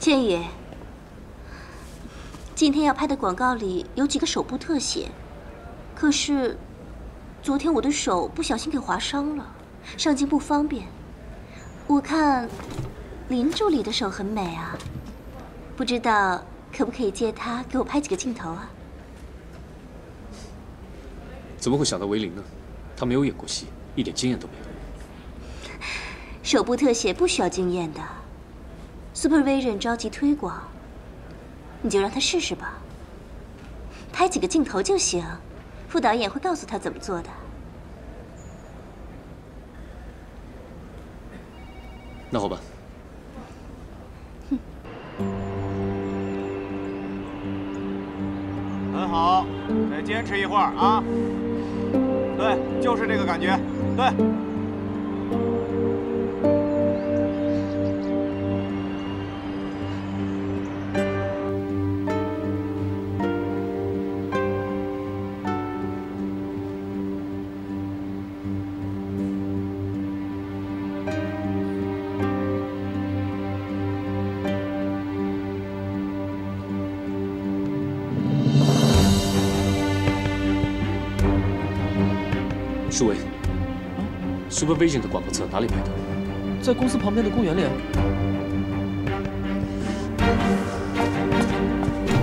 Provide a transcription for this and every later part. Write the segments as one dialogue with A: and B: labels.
A: 千羽，今天要拍的广告里有几个手部特写，可是昨天我的手不小心给划伤了，上镜不方便。我看林助理的手很美啊，不知道可不可以借他给我拍几个镜头啊？
B: 怎么会想到维林呢？他没有演过戏，一点经验都没有。
A: 手部特写不需要经验的，Supervision 着急推广，你就让他试试吧。拍几个镜头就行，副导演会告诉他怎么做的。
B: 那好吧。
C: 很好，再坚持一会儿啊。对，就是这个感觉，对。
B: ，Supervision 的广告册哪里买的？
D: 在公司旁边的公园里。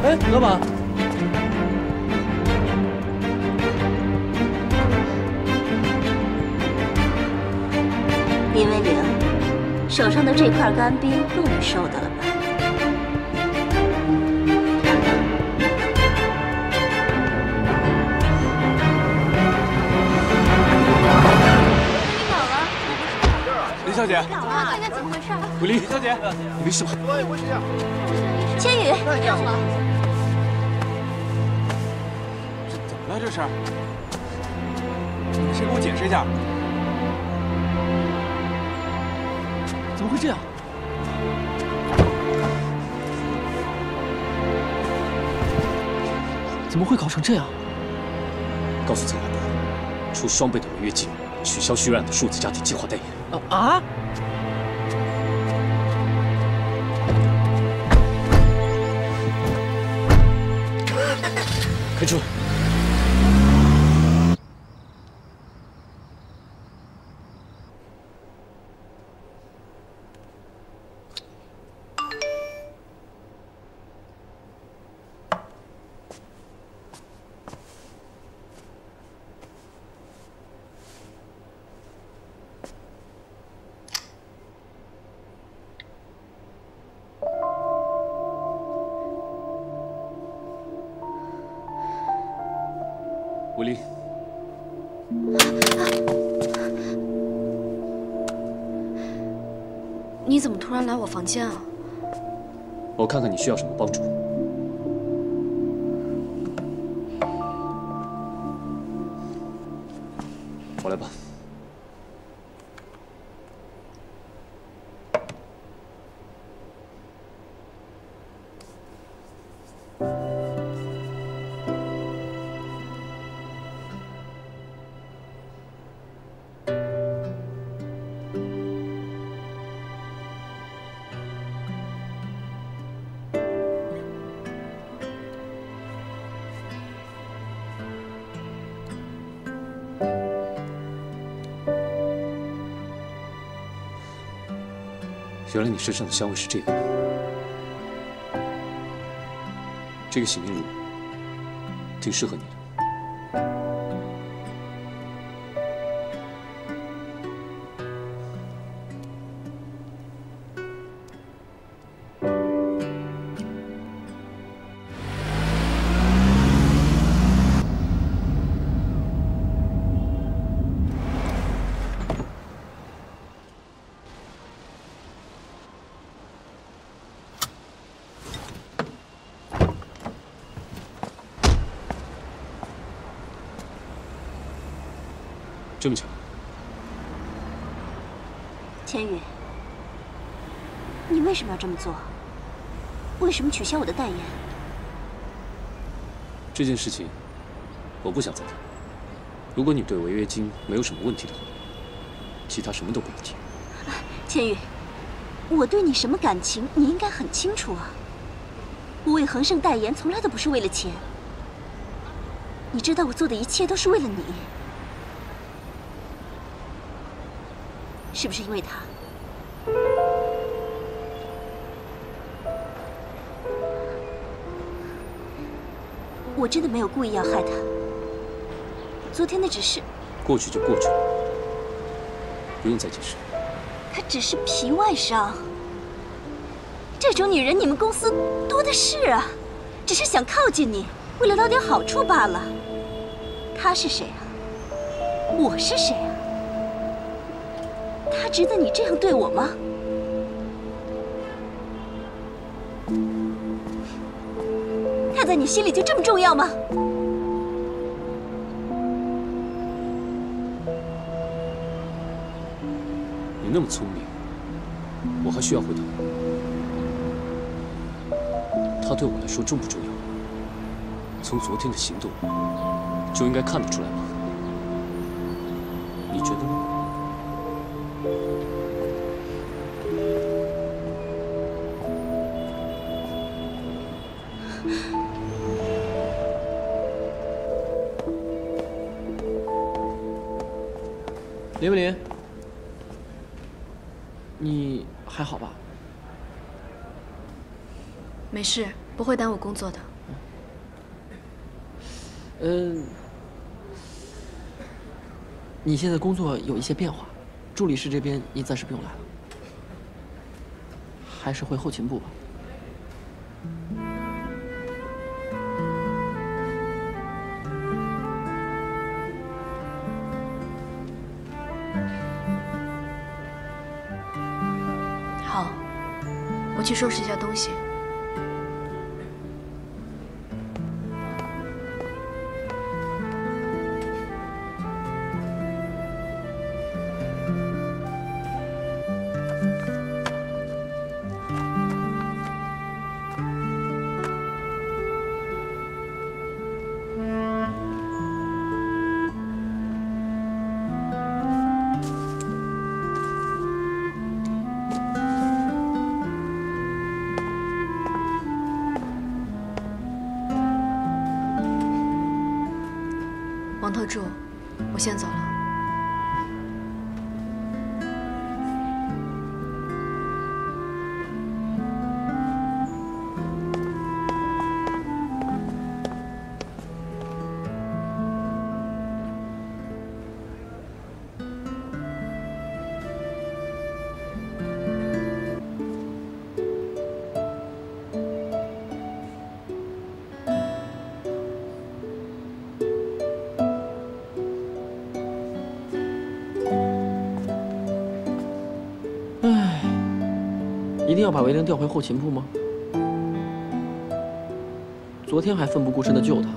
D: 哎，老板，
A: 林文玲，手上的这块干冰够你受的了吧？
C: 小姐，
E: 啊，看看怎么回事？
B: 维林，
C: 林小姐，
B: 你没事吧？
A: 千羽，
E: 你怎么了。
C: 这怎么了？这是？你谁给我解释一下？
D: 怎么会这样？怎么会搞成这样？
B: 告诉策划部，出双倍的违约金，取消徐冉的数字家庭计划代言。
D: 啊？
E: 然来我房间啊？
B: 我看看你需要什么帮助。原来你身上的香味是这个。这个洗面乳挺适合你的。
A: 要这么做？为什么取消我的代言？
B: 这件事情我不想再谈。如果你对违约金没有什么问题的话，其他什么都不要提。
A: 千羽，我对你什么感情，你应该很清楚啊。我为恒盛代言，从来都不是为了钱。你知道我做的一切都是为了你，是不是因为他？我真的没有故意要害他。昨天那只是……
B: 过去就过去了，不用再解释。
A: 他只是皮外伤。这种女人你们公司多的是啊，只是想靠近你，为了捞点好处罢了。他是谁啊？我是谁啊？他值得你这样对我吗？在你心里就这么重要吗？
B: 你那么聪明，我还需要回答吗？他对我来说重不重要？从昨天的行动就应该看得出来吧？你觉得呢？
E: 事，不会耽误工作的。
D: 嗯，你现在工作有一些变化，助理室这边你暂时不用来了，还是回后勤部吧。
E: 好，我去收拾一下东西。
D: 一定要把维玲调回后勤部吗？昨天还奋不顾身的救他，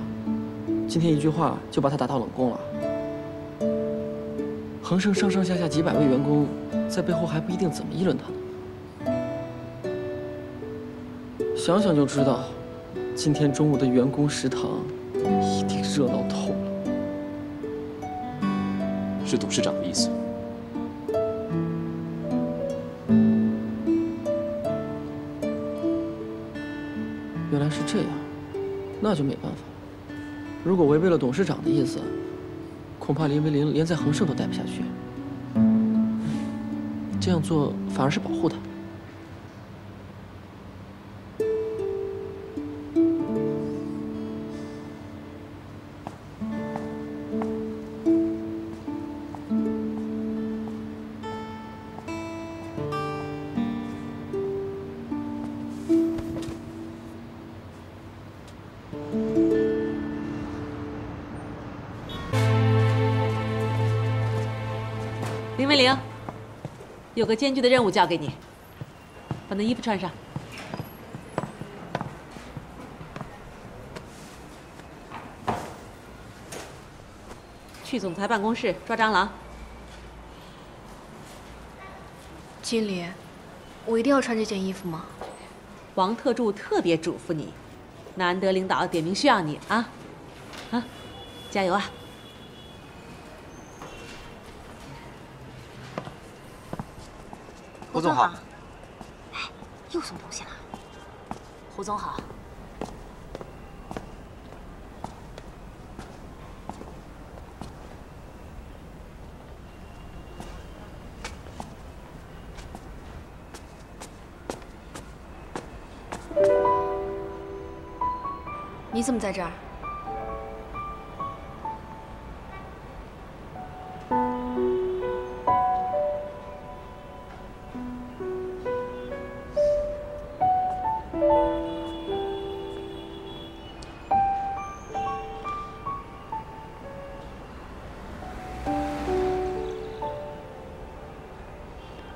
D: 今天一句话就把他打到冷宫了。恒盛上上下下几百位员工，在背后还不一定怎么议论他呢。想想就知道，今天中午的员工食堂一定热闹透了。
B: 是董事长的意思。
D: 就没办法。如果违背了董事长的意思，恐怕林微林连在恒盛都待不下去。这样做反而是保护他。
F: 有个艰巨的任务交给你，把那衣服穿上。去总裁办公室抓蟑螂。
E: 经理，我一定要穿这件衣服吗？
F: 王特助特别嘱咐你，难得领导点名需要你啊，啊，加油啊！
C: 胡总好。
A: 哎又送东西了。胡总好。
E: 你怎么在这儿？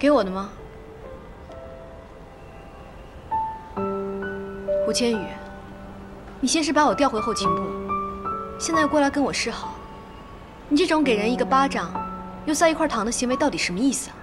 E: 给我的吗？胡千语，你先是把我调回后勤部，现在又过来跟我示好，你这种给人一个巴掌，又塞一块糖的行为到底什么意思啊？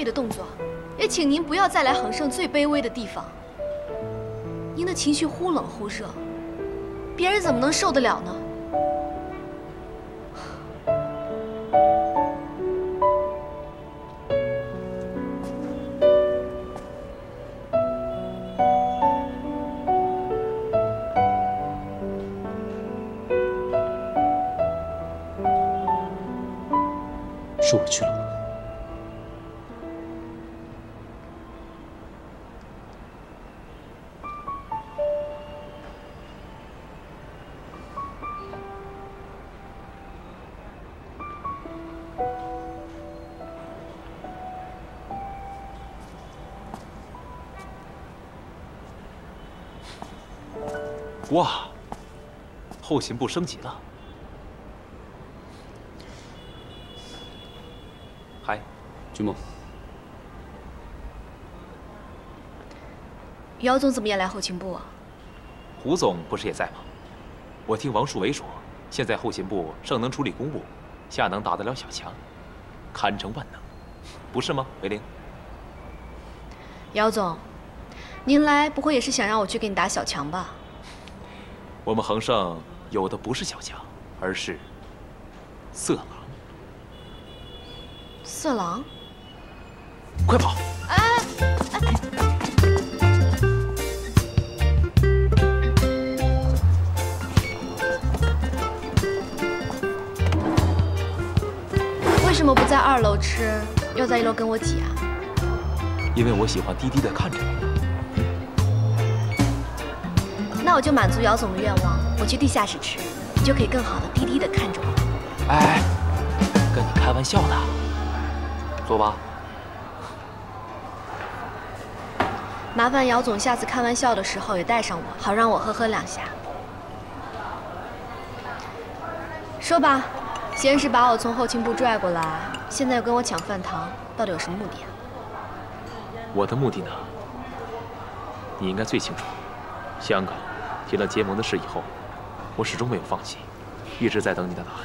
E: 昧的动作，也请您不要再来恒盛最卑微的地方。您的情绪忽冷忽热，别人怎么能受得了呢？
G: 哇，后勤部升级了。嗨，
B: 君梦，
E: 姚总怎么也来后勤部啊？
G: 胡总不是也在吗？我听王树伟说，现在后勤部上能处理公务，下能打得了小强，堪称万能，不是吗？韦玲，
E: 姚总，您来不会也是想让我去给你打小强吧？
G: 我们恒盛有的不是小强，而是色狼。
E: 色狼？
G: 快跑！
E: 为什么不在二楼吃，要在一楼跟我挤啊？
G: 因为我喜欢低低的看着你。
E: 那我就满足姚总的愿望，我去地下室吃，你就可以更好的低低的看着我。
G: 哎，跟你开玩笑的。坐吧。
E: 麻烦姚总下次开玩笑的时候也带上我，好让我呵呵两下。说吧，先是把我从后勤部拽过来，现在又跟我抢饭堂，到底有什么目的啊？
G: 我的目的呢，你应该最清楚。香港提了结盟的事以后，我始终没有放弃，一直在等你的答案。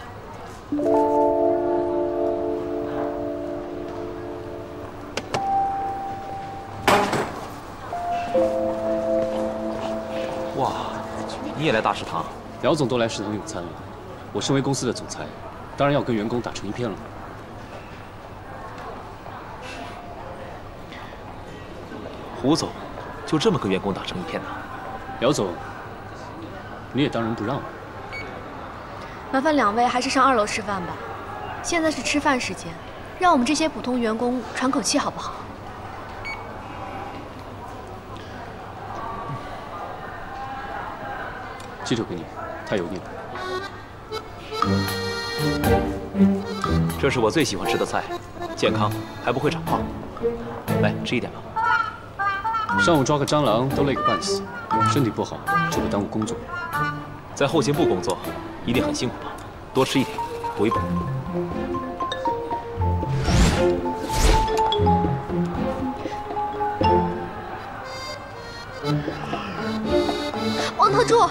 G: 哇，你也来大食堂？
B: 姚总都来食堂用餐了，我身为公司的总裁，当然要跟员工打成一片了。
G: 胡总就这么跟员工打成一片呢？
B: 姚总，你也当仁不让了。
E: 麻烦两位还是上二楼吃饭吧，现在是吃饭时间，让我们这些普通员工喘口气好不好？
B: 鸡腿给你，太油腻了。
G: 这是我最喜欢吃的菜，健康还不会长胖。来吃一点吧。
B: 上午抓个蟑螂都累个半死，身体不好就会耽误工作。
G: 在后勤部工作，一定很辛苦吧？多吃一点，补一补。
E: 王特助，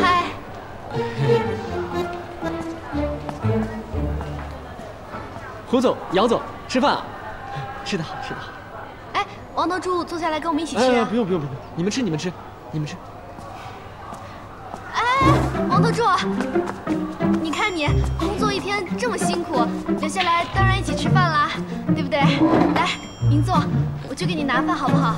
E: 嗨，
D: 胡总、姚总，吃饭啊？吃的好，吃的好。
E: 哎，王特助，坐下来跟我们一起吃
D: 哎，
E: 啊
D: 不！用不用不用，你们吃你们吃，你们吃。
E: 哎王特助，你看你工作一天这么辛苦，留下来当然一起吃饭啦，对不对？来，您坐，我去给你拿饭好不好？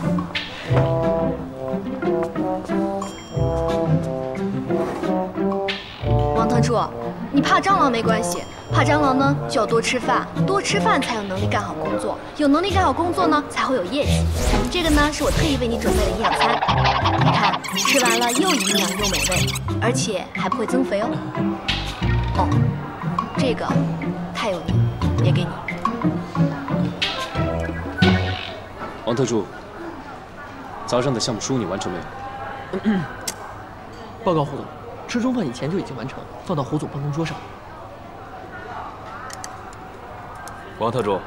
E: 王特助，你怕蟑螂没关系，怕蟑螂呢就要多吃饭，多吃饭才有能力干好工作，有能力干好工作呢才会有业绩。这个呢是我特意为你准备的营养餐，你看吃完了又营养又美味，而且还不会增肥哦。哦，这个太有你，也给你。
B: 王特助，早上的项目书你完成没有？
D: 报告胡总，吃中饭以前就已经完成，放到胡总办公桌上。
G: 王特助，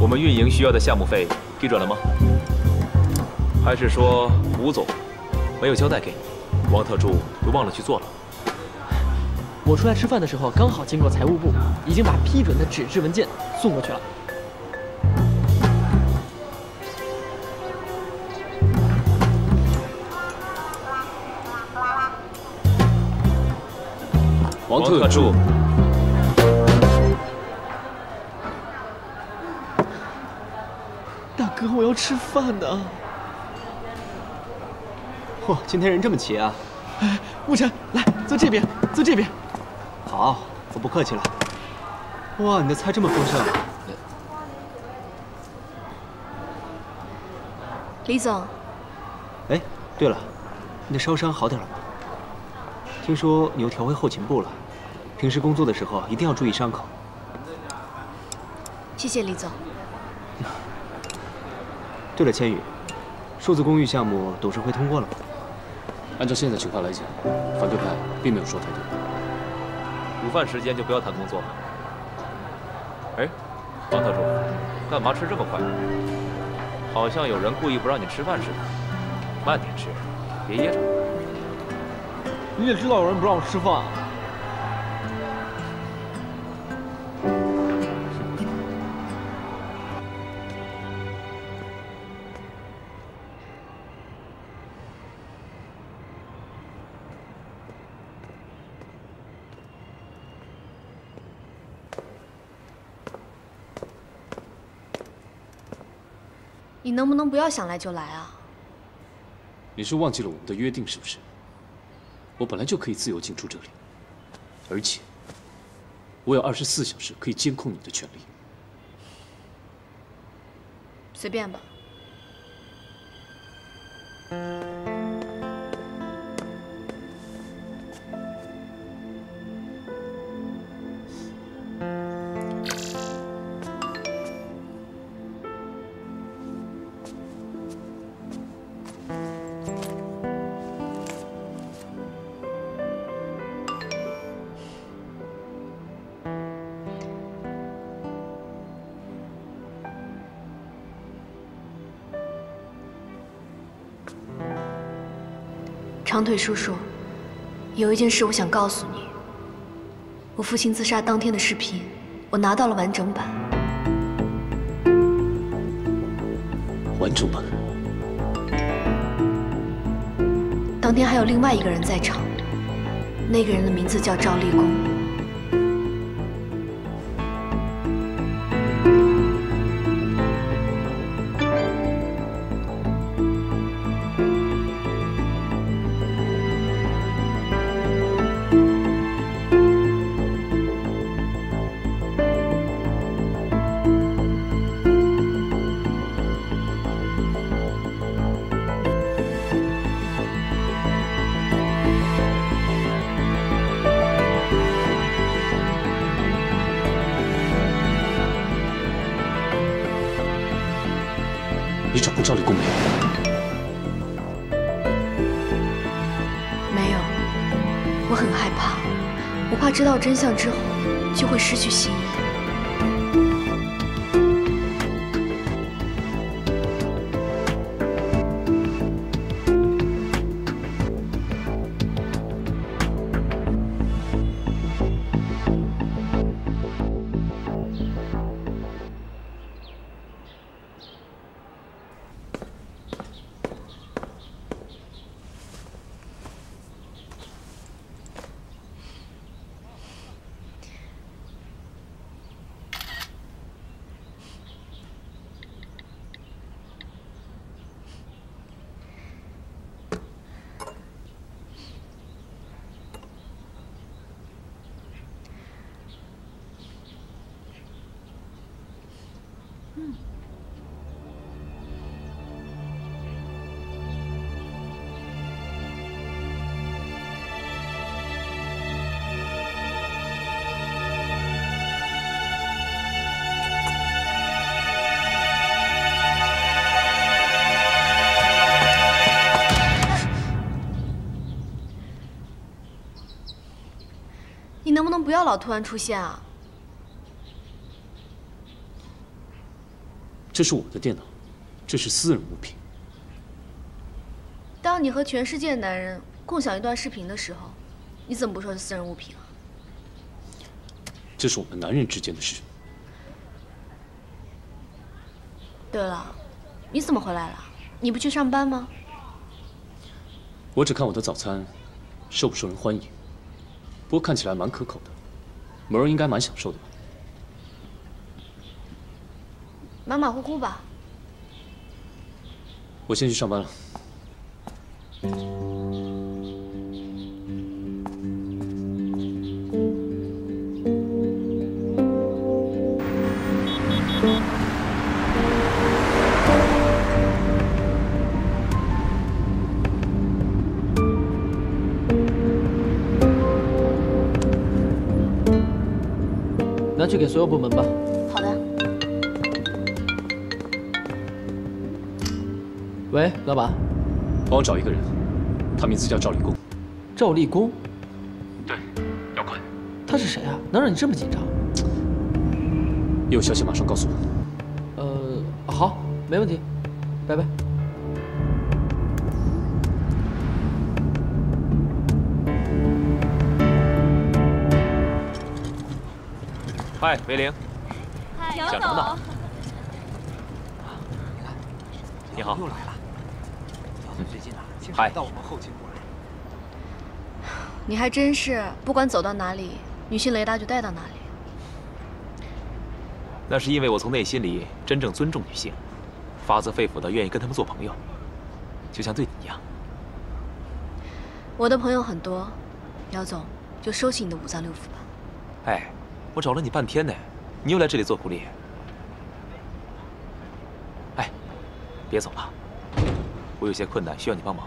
G: 我们运营需要的项目费批准了吗？还是说吴总没有交代给你，王特助就忘了去做了？
D: 我出来吃饭的时候，刚好经过财务部，已经把批准的纸质文件送过去了。
B: 王特助，
D: 大哥，我要吃饭呢。
H: 嚯，今天人这么齐啊！
D: 沐晨，来坐这边，坐这边。
H: 好，我不客气了。哇，你的菜这么丰盛，
E: 李总，
H: 哎，对了，你的烧伤好点了吗？听说你又调回后勤部了，平时工作的时候一定要注意伤口。
E: 谢谢李总。
H: 对了，千羽，数字公寓项目董事会通过了吗？
B: 按照现在情况来讲，反对派并没有说太多。
G: 午饭时间就不要谈工作了。哎，王特助，干嘛吃这么快？好像有人故意不让你吃饭似的。慢点吃，别噎着。
D: 你也知道有人不让我吃饭。
E: 你能不能不要想来就来啊？
B: 你是忘记了我们的约定是不是？我本来就可以自由进出这里，而且我有二十四小时可以监控你的权利。
E: 随便吧。长腿叔叔，有一件事我想告诉你。我父亲自杀当天的视频，我拿到了完整版。
B: 完整版。
E: 当天还有另外一个人在场，那个人的名字叫赵立功。知道真相之后就会失去心意。你能不能不要老突然出现啊？
B: 这是我的电脑，这是私人物品。
E: 当你和全世界的男人共享一段视频的时候，你怎么不说是私人物品啊？
B: 这是我们男人之间的事。
E: 对了，你怎么回来了？你不去上班吗？
B: 我只看我的早餐受不受人欢迎，不过看起来蛮可口的，某人应该蛮享受的吧。
E: 马马虎虎吧。
B: 我先去上班了。
D: 拿去给所有部门吧。
A: 好的，
D: 喂，老板，
B: 帮我找一个人，他名字叫赵立功。
D: 赵立功，
B: 对，要快。
D: 他是谁啊？能让你这么紧张？
B: 有消息马上告诉我。
D: 呃，好，没问题，拜拜。
G: 嗨，梅玲，
F: 姚
G: 想什么呢？你好，
H: 又来了。最近啊，经常到我们后勤部来。
E: 你还真是，不管走到哪里，女性雷达就带到哪里。
G: 那是因为我从内心里真正尊重女性，发自肺腑的愿意跟她们做朋友，就像对你一样。
E: 我的朋友很多，姚总就收起你的五脏六腑吧。
G: 哎，我找了你半天呢，你又来这里做苦力。哎，别走了，我有些困难需要你帮忙。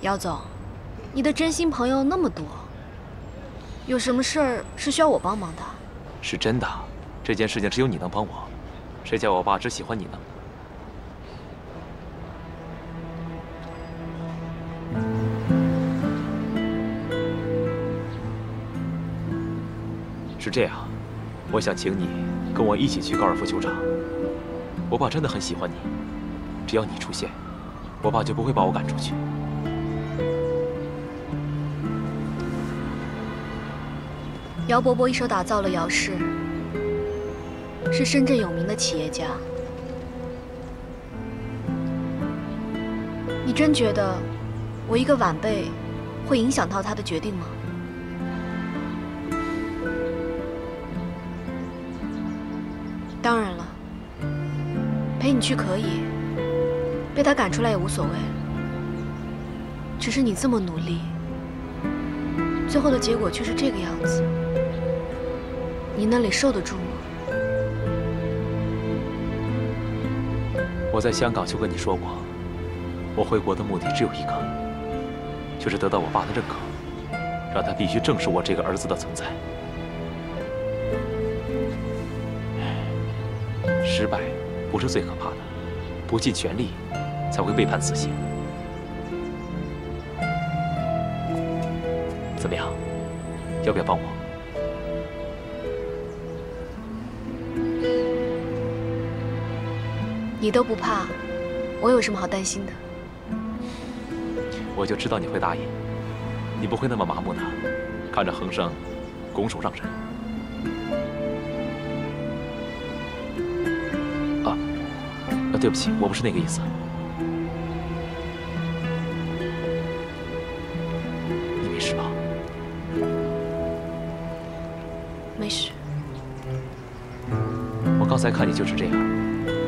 E: 姚总，你的真心朋友那么多，有什么事儿是需要我帮忙的？
G: 是真的，这件事情只有你能帮我，谁叫我爸只喜欢你呢？是这样，我想请你跟我一起去高尔夫球场。我爸真的很喜欢你，只要你出现，我爸就不会把我赶出去。
E: 姚伯伯一手打造了姚氏，是深圳有名的企业家。你真觉得我一个晚辈会影响到他的决定吗？去可以，被他赶出来也无所谓。只是你这么努力，最后的结果却是这个样子，你那里受得住吗？
G: 我在香港就跟你说过，我回国的目的只有一个，就是得到我爸的认可，让他必须正视我这个儿子的存在。失败不是最可怕，不尽全力才会被判死刑。怎么样？要不要帮我？
E: 你都不怕，我有什么好担心的？
G: 我就知道你会答应，你不会那么麻木的，看着恒生拱手让人。对不起，我不是那个意思。你没事吧？
E: 没事。
G: 我刚才看你就是这样，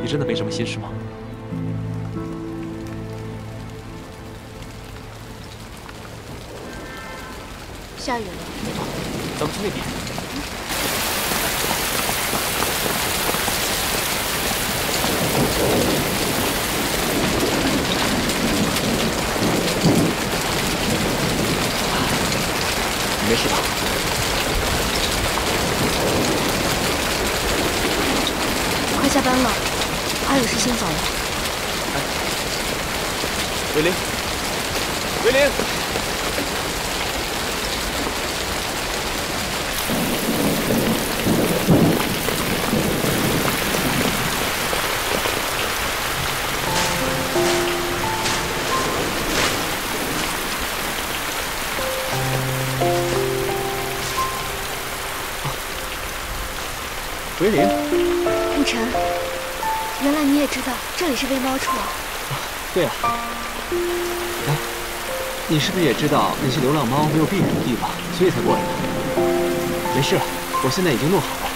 G: 你真的没什么心事吗？
E: 下雨了，
G: 咱们去那边。你没事吧？
E: 快下班了，还有事先走了。
G: 维林，维林。
H: 维林，
E: 沐晨，原来你也知道这里是喂猫处啊？
H: 对啊。哎，你是不是也知道那些流浪猫没有避雨的地方，所以才过来的？没事了，我现在已经弄好了。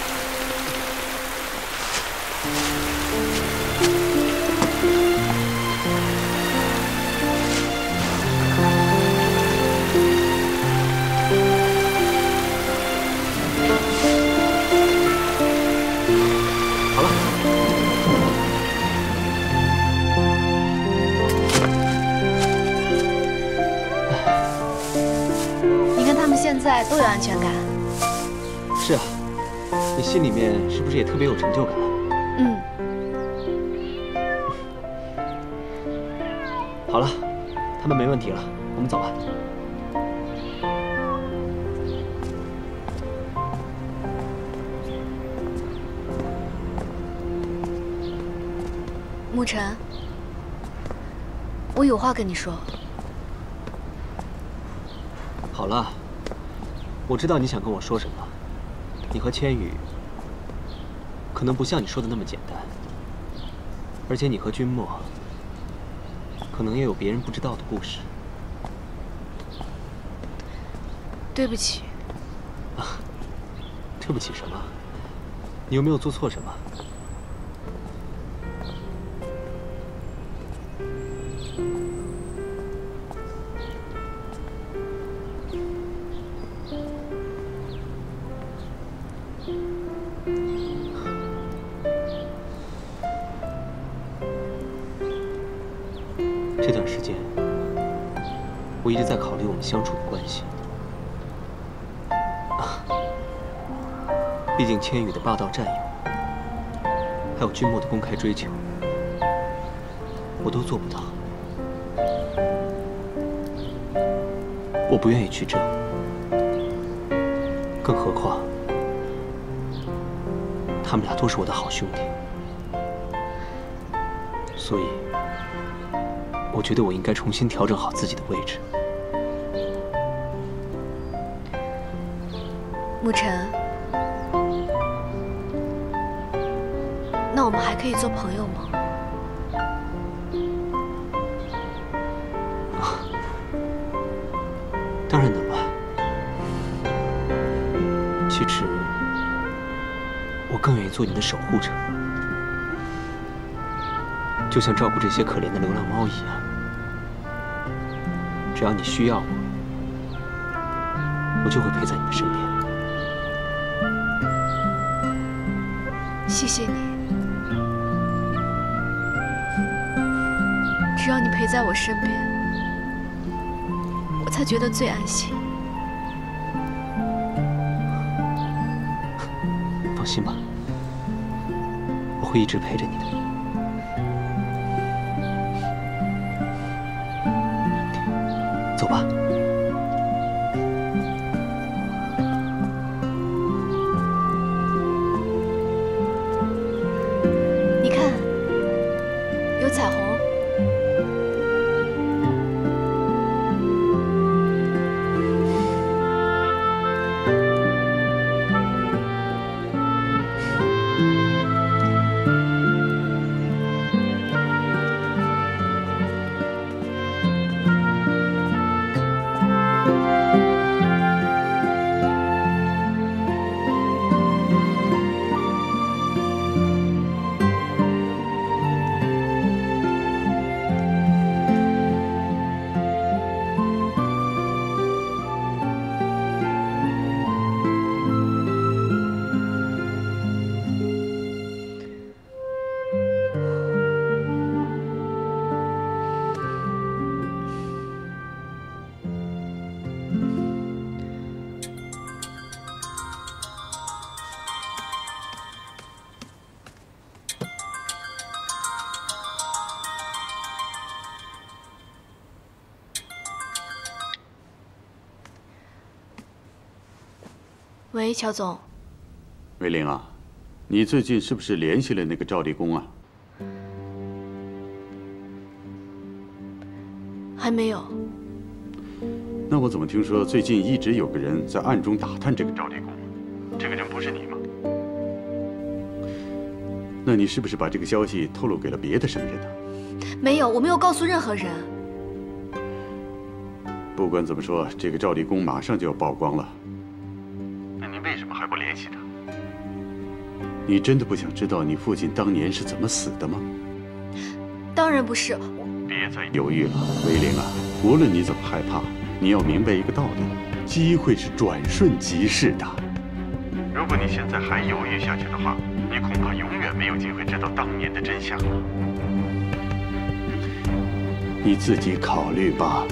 H: 心里面是不是也特别有成就感？
E: 嗯，
H: 好了，他们没问题了，我们走吧。
E: 沐晨，我有话跟你说。
H: 好了，我知道你想跟我说什么。你和千羽可能不像你说的那么简单，而且你和君莫可能也有别人不知道的故事。
E: 对不起，啊
H: 对不起什么？你又没有做错什么。千羽的霸道占有，还有君莫的公开追求，我都做不到。我不愿意去争，更何况他们俩都是我的好兄弟，所以我觉得我应该重新调整好自己的位置。
E: 沐晨，以做朋友吗？
H: 当然能了。其实，我更愿意做你的守护者，就像照顾这些可怜的流浪猫一样。只要你需要我，我就会陪在你的身边。
E: 谢谢你，陪在我身边，我才觉得最安心。
H: 放心吧，我会一直陪着你的。
E: 喂，乔总，
I: 魏玲啊，你最近是不是联系了那个赵立功啊？
E: 还没有。
I: 那我怎么听说最近一直有个人在暗中打探这个赵立功？这个人不是你吗？那你是不是把这个消息透露给了别的生人呢？
E: 没有，我没有告诉任何人。
I: 不管怎么说，这个赵立功马上就要曝光了。你真的不想知道你父亲当年是怎么死的吗？
E: 当然不是。
I: 别再犹豫了，威廉啊！无论你怎么害怕，你要明白一个道理：机会是转瞬即逝的。如果你现在还犹豫下去的话，你恐怕永远没有机会知道当年的真相了。你自己考虑吧。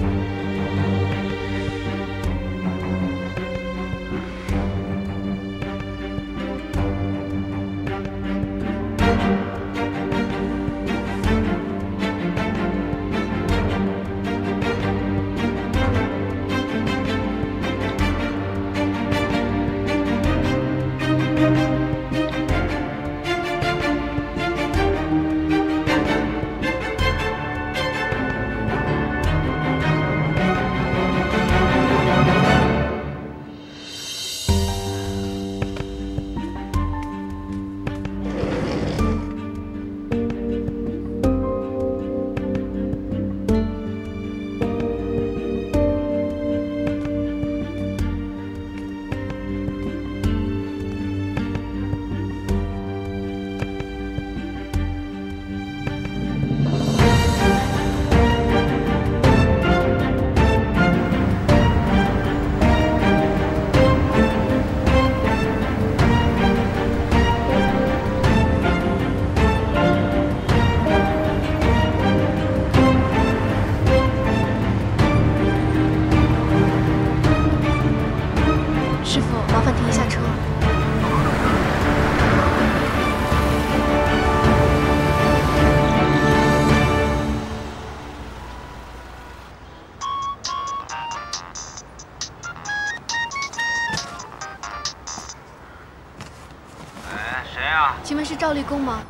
E: 问是赵立功吗？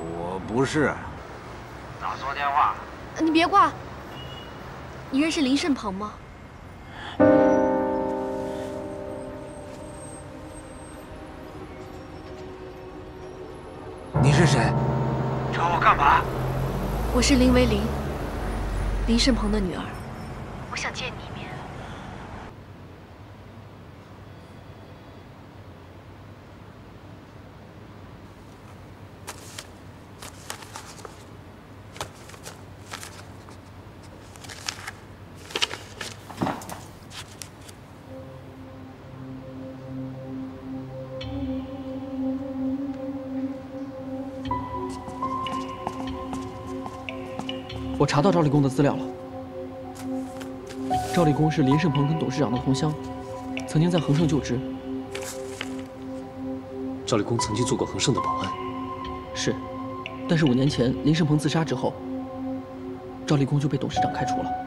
C: 我不是。打错电话。
E: 呃你别挂。你认识林胜鹏吗？
C: 你是谁？找我干嘛？
E: 我是林维林，林胜鹏的女儿。我
D: 查到赵立功的资料了。赵立功是林胜鹏跟董事长的同乡，曾经在恒盛就职。
B: 赵立功曾经做过恒盛的保安，
D: 是，但是五年前林胜鹏自杀之后，赵立功就被董事长开除了。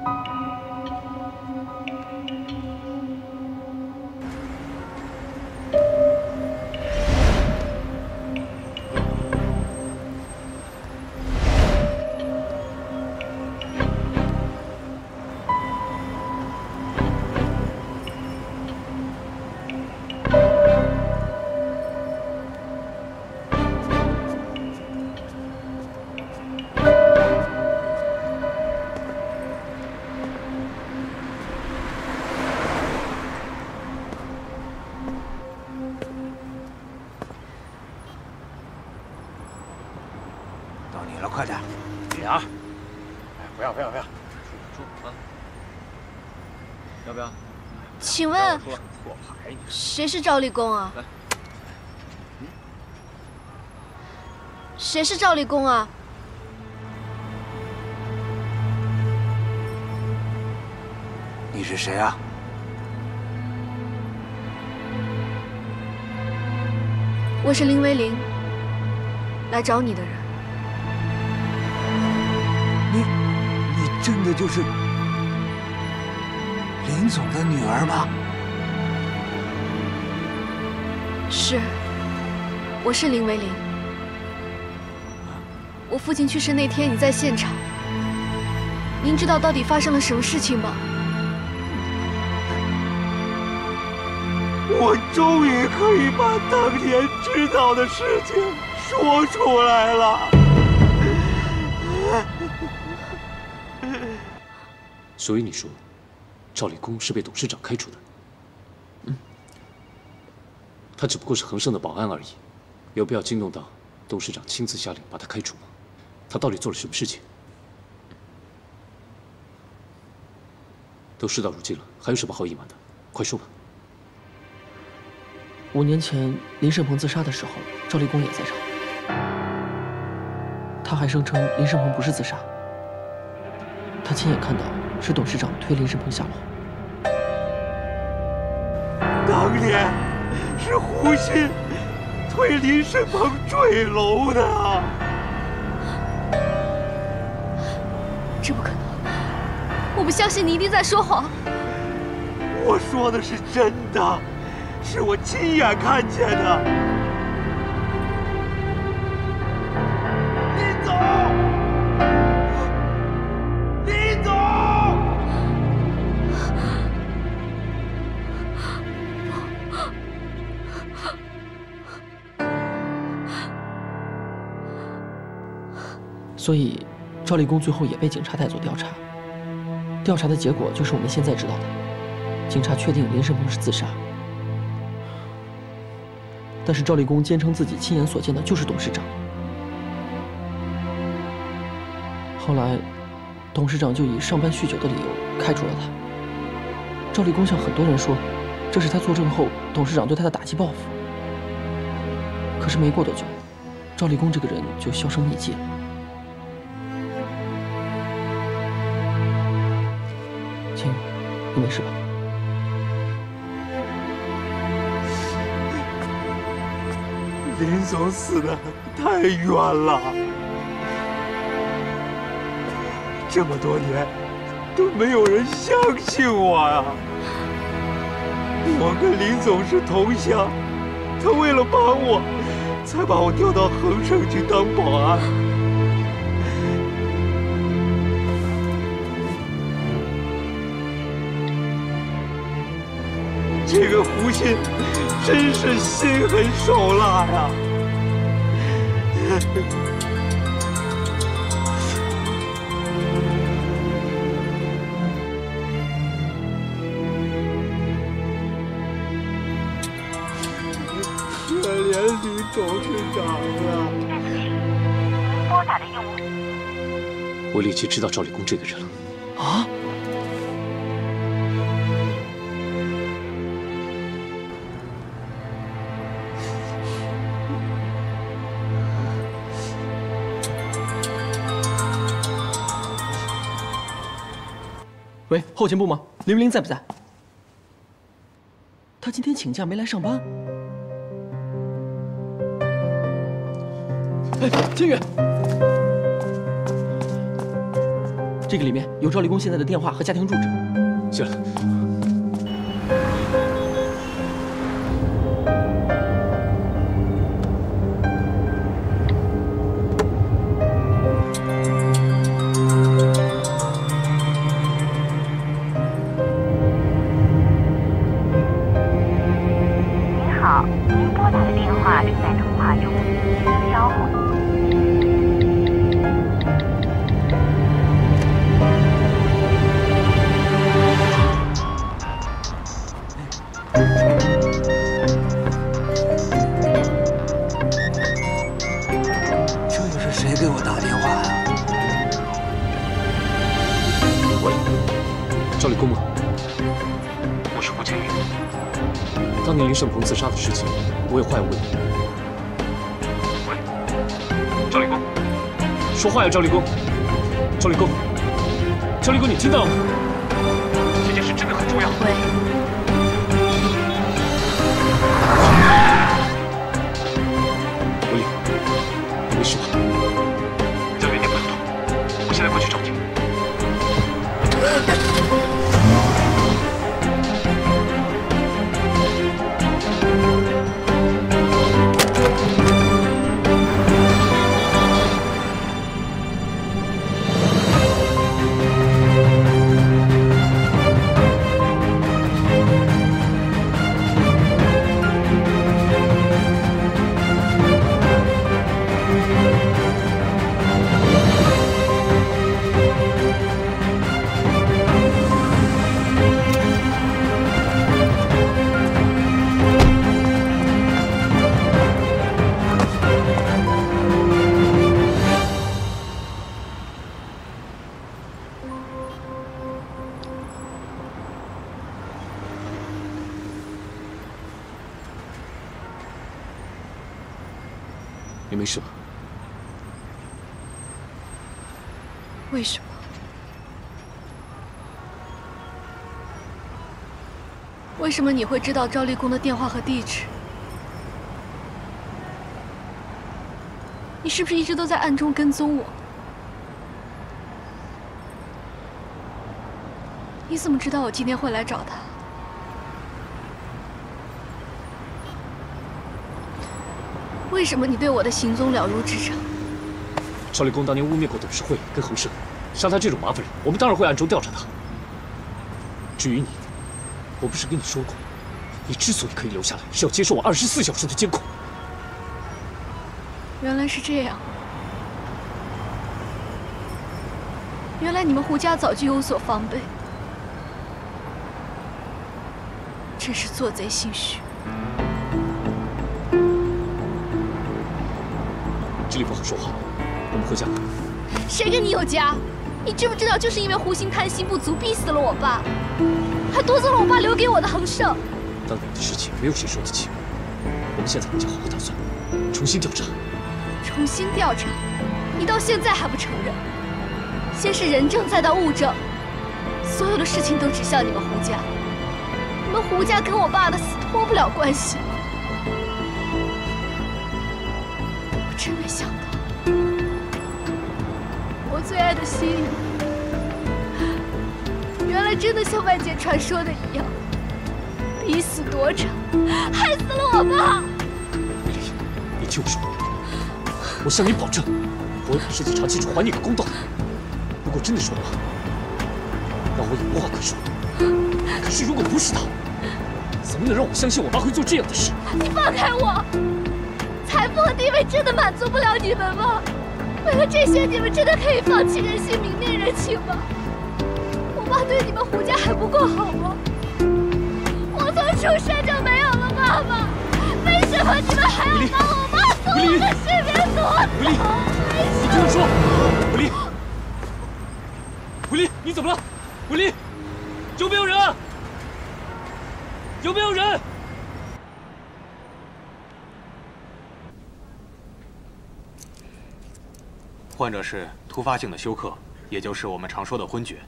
E: 谁是赵立功啊？
G: 来
E: 谁是赵立功啊？
C: 你是谁啊？
E: 我是林维林，来找你的人。
C: 你你真的就是林总的女儿吗？
E: 是，我是林维林。我父亲去世那天你在现场，您知道到底发生了什么事情吗？
C: 我终于可以把当年知道的事情说出来了。
B: 所以你说，赵立功是被董事长开除的？嗯，他只不过是恒盛的保安而已，有必要惊动到董事长亲自下令把他开除吗？他到底做了什么事情？都事到如今了，还有什么好隐瞒的？快说吧。
D: 五年前林胜鹏自杀的时候，赵立功也在场。他还声称林胜鹏不是自杀，他亲眼看到是董事长推林胜鹏下楼。
C: 当年是胡鑫推林神鹏坠楼的。
E: 这不可能！我不相信你一定在说谎。
C: 我说的是真的，是我亲眼看见的。
D: 所以，赵立功最后也被警察带走调查。调查的结果就是我们现在知道的，警察确定林胜鹏是自杀。但是赵立功坚称自己亲眼所见的就是董事长。后来，董事长就以上班酗酒的理由开除了他。赵立功向很多人说，这是他作证后董事长对他的打击报复。可是没过多久，赵立功这个人就销声匿迹了。你没事吧？
C: 林总死的太冤了，这么多年都没有人相信我呀。我跟林总是同乡，他为了帮我，才把我调到恒盛去当保安。这个胡鑫真是心狠手辣呀！可怜李董事长啊！
J: 拨打的用户
B: 我立即知道赵立功这个人了。
D: 后勤部吗？林玲在不在？她今天请假没来上班。哎，天宇，这个里面有赵立功现在的电话和家庭住址。
B: 谢了。赵立功！
G: 赵立功，
B: 赵立功，你听到了吗？
E: 么你会知道赵立功的电话和地址？你是不是一直都在暗中跟踪我？你怎么知道我今天会来找他？为什么你对我的行踪了如指掌？
B: 赵立功当年污蔑过董事会跟恒盛，像他这种麻烦人，我们当然会暗中调查他。至于你，我不是跟你说过，你之所以可以留下来，是要接受我二十四小时的监控。
E: 原来是这样。原来你们胡家早就有所防备，真是做贼心虚。
B: 这里不好说话，我们回家。
E: 谁跟你有家？你知不知道，就是因为胡鑫贪心不足，逼死了我爸，还夺走了我爸留给我的恒盛。
B: 当年的事情没有谁说得清，我们现在回家好好打算，重新调查。
E: 重新调查？你到现在还不承认？先是人证，再到物证，所有的事情都指向你们胡家。你们胡家跟我爸的死脱不了关系。我真没想到，我最爱的心雨，原来真的像外界传说的一样，逼死夺产，害死了我爸。
B: 美丽，你听我说，我向你保证，我会把事情查清楚，还你个公道。如果真的是我爸，那我也无话可说。可是如果不是他，怎么能让我相信我爸会做这样的事？
E: 你放开我！财富和地位真的满足不了你们吗？为了这些，你们真的可以放弃人性、泯灭人情吗？对你们胡家还不够好吗？我从出生就没有了爸爸，为什么你们还要把我妈从我的身边夺走？
B: 你听我说，武林，武林，你怎么了？武林，有没有人？有没有人？
H: 患者是突发性的休克，也就是我们常说的昏厥。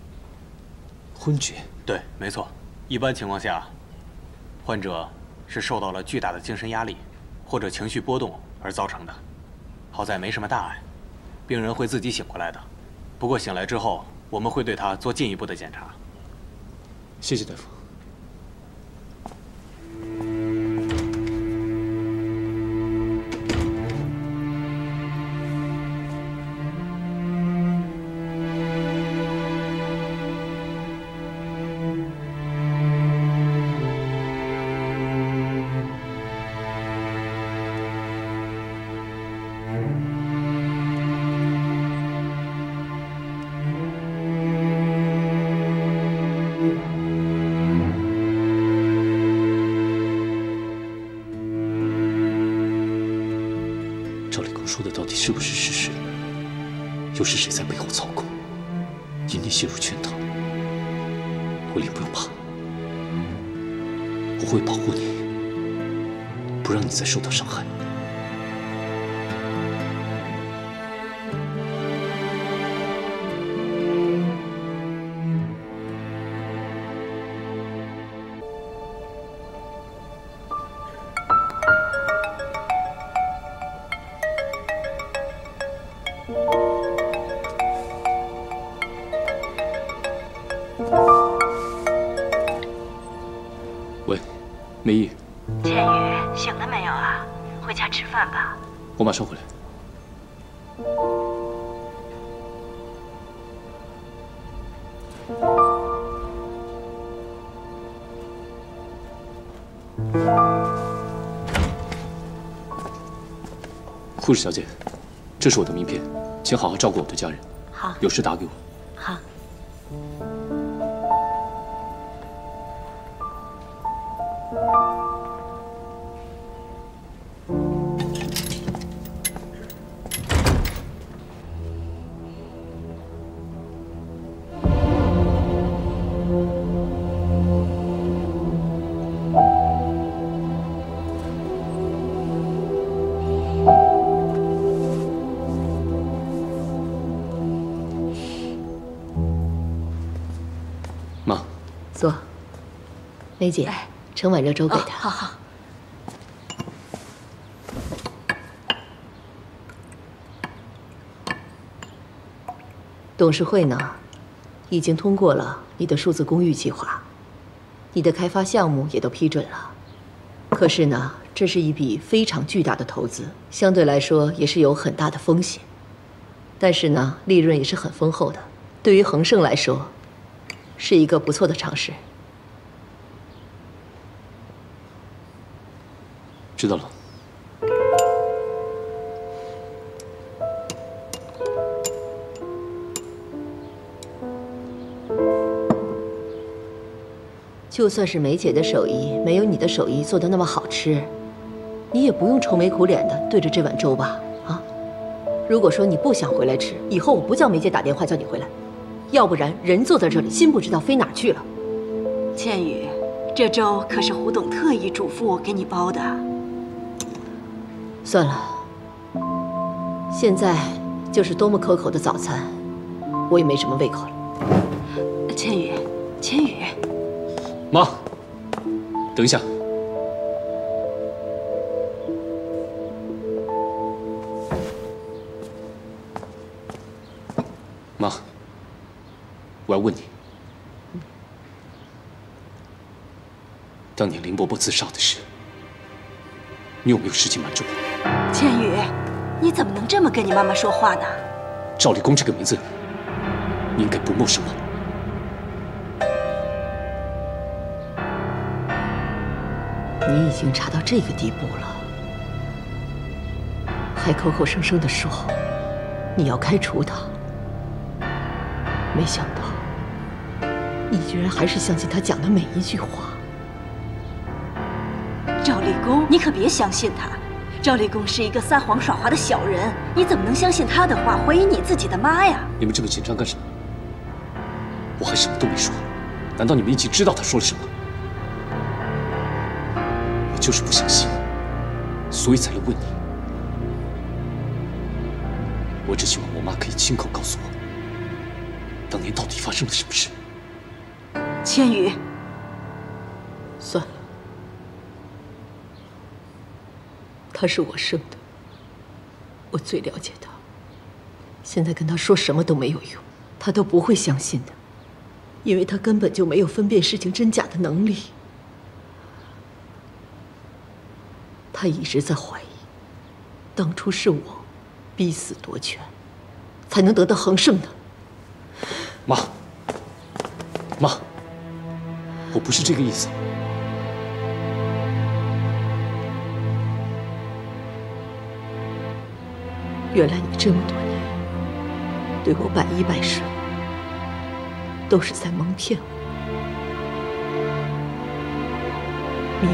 B: 昏厥？
H: 对，没错。一般情况下，患者是受到了巨大的精神压力或者情绪波动而造成的。好在没什么大碍，病人会自己醒过来的。不过醒来之后，我们会对他做进一步的检查。
B: 谢谢大夫。底是不是事实？又是谁在背后操控，引你陷入圈套？我也不用怕，我会保护你，不让你再受到伤害。护士小姐，这是我的名片，请好好照顾我的家人。
J: 好，
B: 有事打给我。
K: 梅姐，盛碗热粥给他。
J: 好好。
K: 董事会呢，已经通过了你的数字公寓计划，你的开发项目也都批准了。可是呢，这是一笔非常巨大的投资，相对来说也是有很大的风险。但是呢，利润也是很丰厚的，对于恒盛来说，是一个不错的尝试。
B: 知道了。
K: 就算是梅姐的手艺没有你的手艺做的那么好吃，你也不用愁眉苦脸的对着这碗粥吧？啊！如果说你不想回来吃，以后我不叫梅姐打电话叫你回来，要不然人坐在这里，心不知道飞哪去了。
L: 倩雨，这粥可是胡董特意嘱咐我给你包的。
K: 算了，现在就是多么可口的早餐，我也没什么胃口了。
L: 千羽，千羽，
B: 妈，等一下。妈，我要问你，当年林伯伯自杀的事，你有没有事情瞒着我？
L: 千羽，你怎么能这么跟你妈妈说话呢？
B: 赵立功这个名字，你应该不陌生吧？
K: 你已经查到这个地步了，还口口声声的说你要开除他，没想到你居然还是相信他讲的每一句话。
L: 赵立功，你可别相信他。赵立功是一个撒谎耍滑的小人，你怎么能相信他的话，怀疑你自己的妈呀？
B: 你们这么紧张干什么？我还什么都没说，难道你们已经知道他说了什么？我就是不相信，所以才来问你。我只希望我妈可以亲口告诉我，当年到底发生了什么事。
L: 千羽，
K: 他是我生的，我最了解他。现在跟他说什么都没有用，他都不会相信的，因为他根本就没有分辨事情真假的能力。他一直在怀疑，当初是我逼死夺权，才能得到恒盛的。
B: 妈，妈，我不是这个意思。
K: 原来你这么多年对我百依百顺，都是在蒙骗我。明，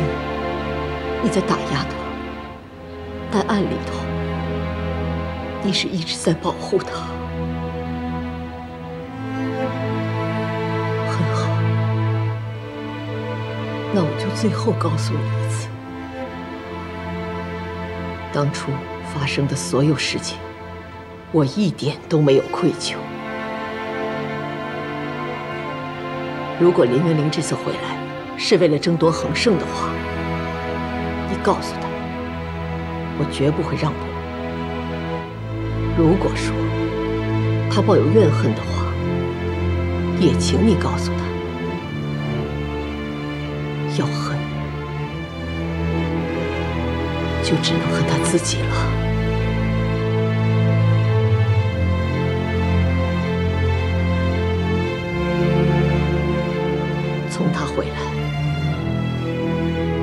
K: 你在打压他，但暗里头，你是一直在保护他。很好，那我就最后告诉你一次，当初发生的所有事情，我一点都没有愧疚。如果林文玲这次回来是为了争夺恒盛的话，你告诉他，我绝不会让步。如果说他抱有怨恨的话，也请你告诉他，要恨就只能恨他自己了。回来，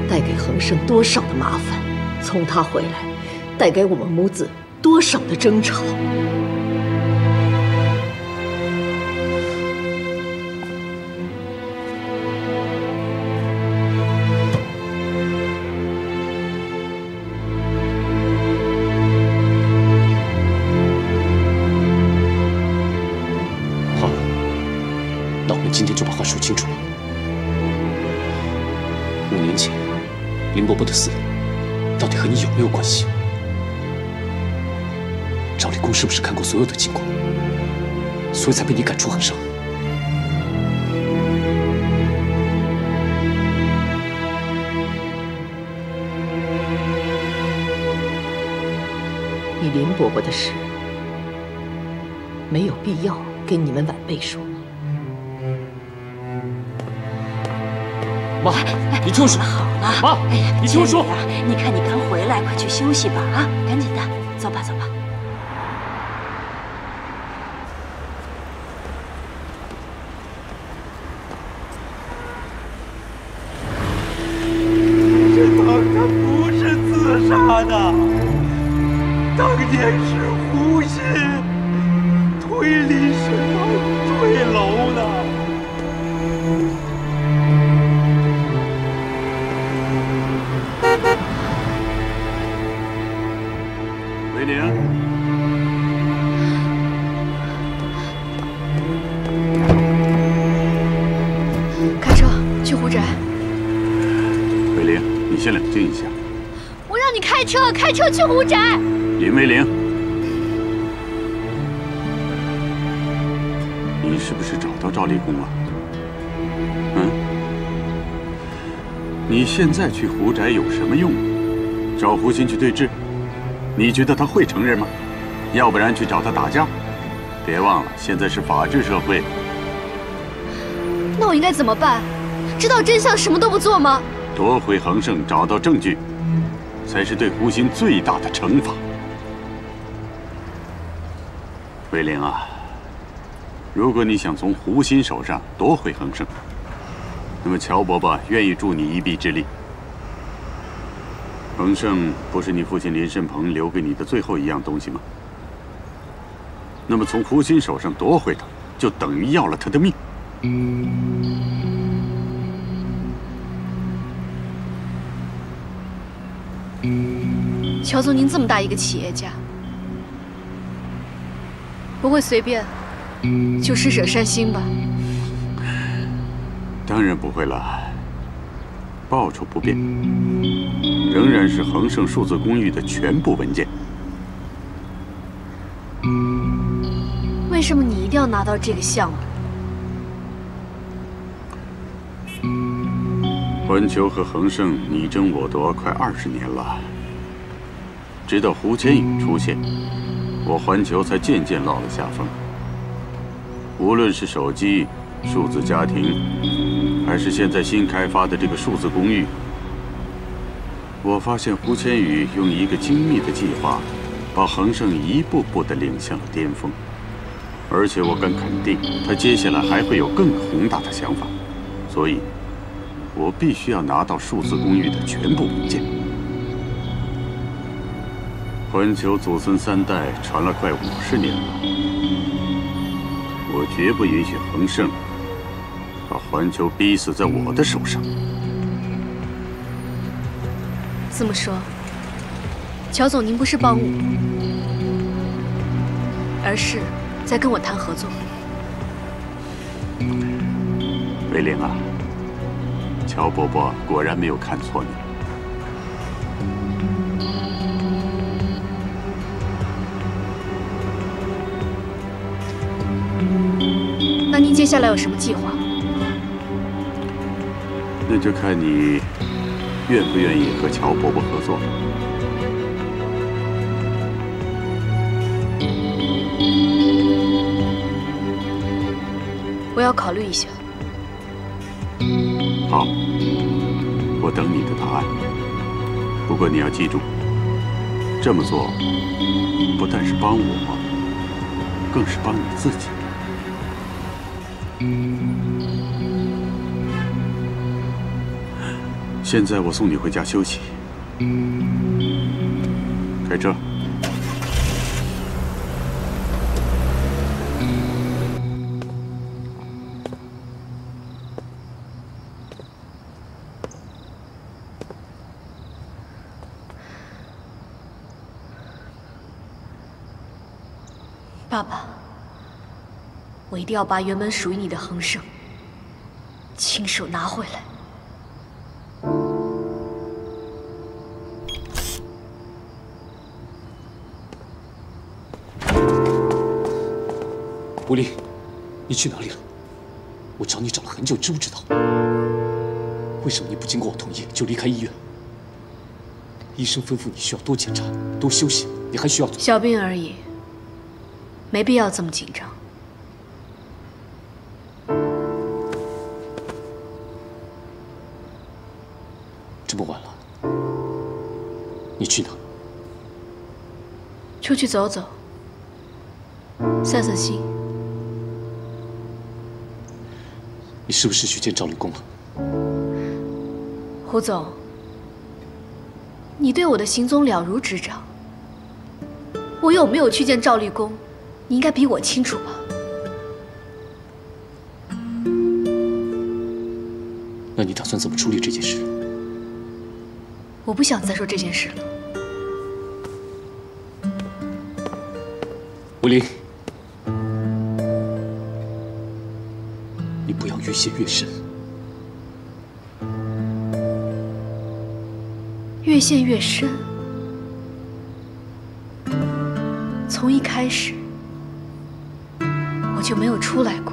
K: 带给恒生多少的麻烦；从他回来，带给我们母子多少的争吵。
B: 你有没有关系？赵立功是不是看过所有的经过，所以才被你赶出恒山？
K: 你林伯伯的事，没有必要跟你们晚辈说。
B: 妈，你听我说。
L: 好了，
B: 妈，
L: 哎呀，
B: 你听我说
L: 你看你刚回来，快去休息吧啊，赶紧的，走吧走吧。
I: 先冷静一下。
E: 我让你开车，开车去胡宅。
I: 林维玲，你是不是找到赵立功了？嗯？你现在去胡宅有什么用？找胡鑫去对质，你觉得他会承认吗？要不然去找他打架？别忘了，现在是法治社会。
E: 那我应该怎么办？知道真相什么都不做吗？
I: 夺回恒盛，找到证据，才是对胡鑫最大的惩罚。魏玲啊，如果你想从胡鑫手上夺回恒盛，那么乔伯伯愿意助你一臂之力。恒盛不是你父亲林振鹏留给你的最后一样东西吗？那么从胡鑫手上夺回它，就等于要了他的命。
E: 乔总，您这么大一个企业家，不会随便就施舍善心吧？
I: 当然不会了，报酬不变，仍然是恒盛数字公寓的全部文件。
E: 为什么你一定要拿到这个项目？
I: 环球和恒盛你争我夺快二十年了，直到胡千羽出现，我环球才渐渐落了下风。无论是手机、数字家庭，还是现在新开发的这个数字公寓，我发现胡千羽用一个精密的计划，把恒盛一步步地领向了巅峰。而且我敢肯定，他接下来还会有更宏大的想法，所以。我必须要拿到数字公寓的全部文件。环球祖孙三代传了快五十年了，我绝不允许恒盛把环球逼死在我的手上。
E: 这么说，乔总，您不是帮我，而是在跟我谈合作。
I: 魏玲啊。乔伯伯果然没有看错你。
E: 那您接下来有什么计划？
I: 那就看你愿不愿意和乔伯伯合作了。
E: 我要考虑一下。
I: 好，我等你的答案。不过你要记住，这么做不但是帮我，更是帮你自己。现在我送你回家休息。开车。
E: 定要把原本属于你的恒盛亲手拿回来。
B: 吴林，你去哪里了？我找你找了很久，知不知道？为什么你不经过我同意就离开医院？医生吩咐你需要多检查、多休息，你还需要
E: 小病而已，没必要这么紧张。
B: 你去哪？
E: 出去走走，散散心。
B: 你是不是去见赵立功了？
E: 胡总，你对我的行踪了如指掌。我有没有去见赵立功，你应该比我清楚吧？
B: 那你打算怎么处理这件事？
E: 我不想再说这件事了。
B: 武林，你不要越陷越深。
E: 越陷越深，从一开始我就没有出来过。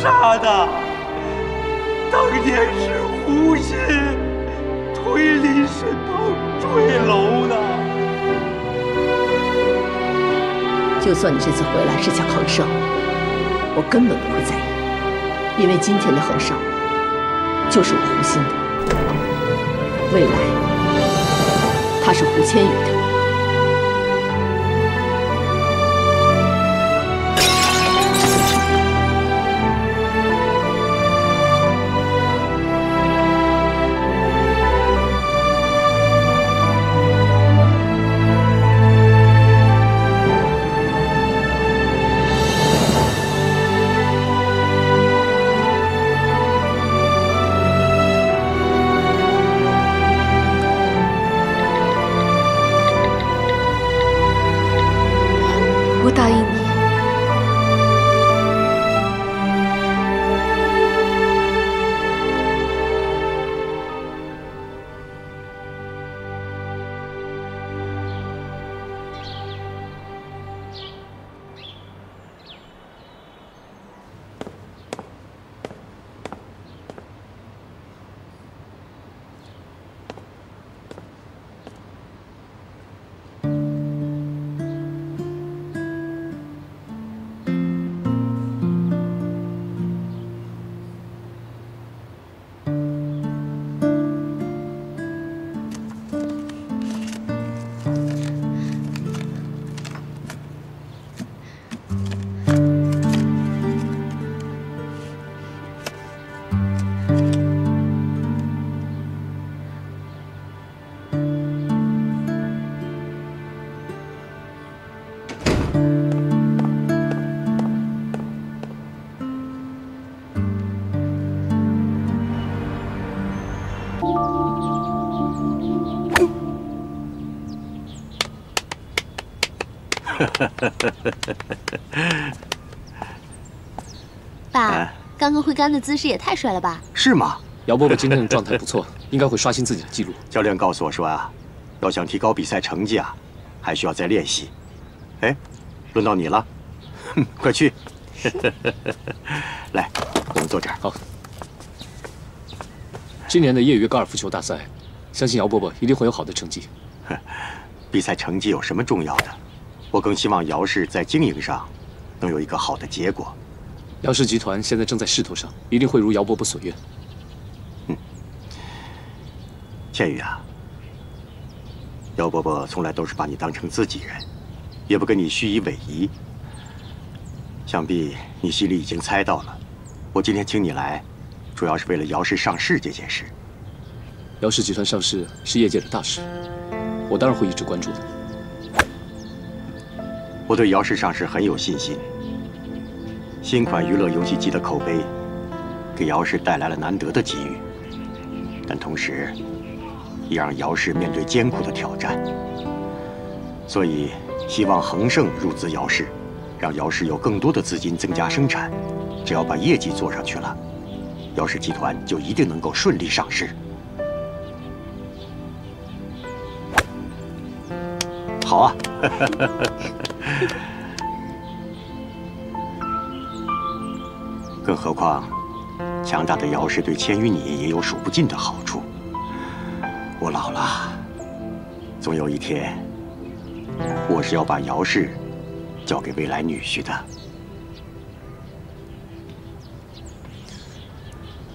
C: 杀的，当年是胡鑫推李沈鹏坠楼的。
K: 就算你这次回来是抢恒生，我根本不会在意，因为今天的恒生就是我胡鑫的，未来他是胡千羽的。
E: 爸，刚刚挥杆的姿势也太帅了吧！
M: 是吗？
B: 姚伯伯今天的状态不错，应该会刷新自己的记录。
M: 教练告诉我说啊，要想提高比赛成绩啊，还需要再练习。哎，轮到你了，哼，快去！来，我们坐这儿。
B: 好。今年的业余高尔夫球大赛，相信姚伯伯一定会有好的成绩。
M: 比赛成绩有什么重要的？我更希望姚氏在经营上能有一个好的结果。
B: 姚氏集团现在正在势头上，一定会如姚伯伯所愿。
M: 嗯，千羽啊，姚伯伯从来都是把你当成自己人，也不跟你虚以委蛇。想必你心里已经猜到了，我今天请你来，主要是为了姚氏上市这件事。
B: 姚氏集团上市是业界的大事，我当然会一直关注的。
M: 我对姚氏上市很有信心。新款娱乐游戏机的口碑，给姚氏带来了难得的机遇，但同时，也让姚氏面对艰苦的挑战。所以，希望恒盛入资姚氏，让姚氏有更多的资金增加生产。只要把业绩做上去了，姚氏集团就一定能够顺利上市。好啊！更何况，强大的姚氏对千羽你也有数不尽的好处。我老了，总有一天，我是要把姚氏交给未来女婿的。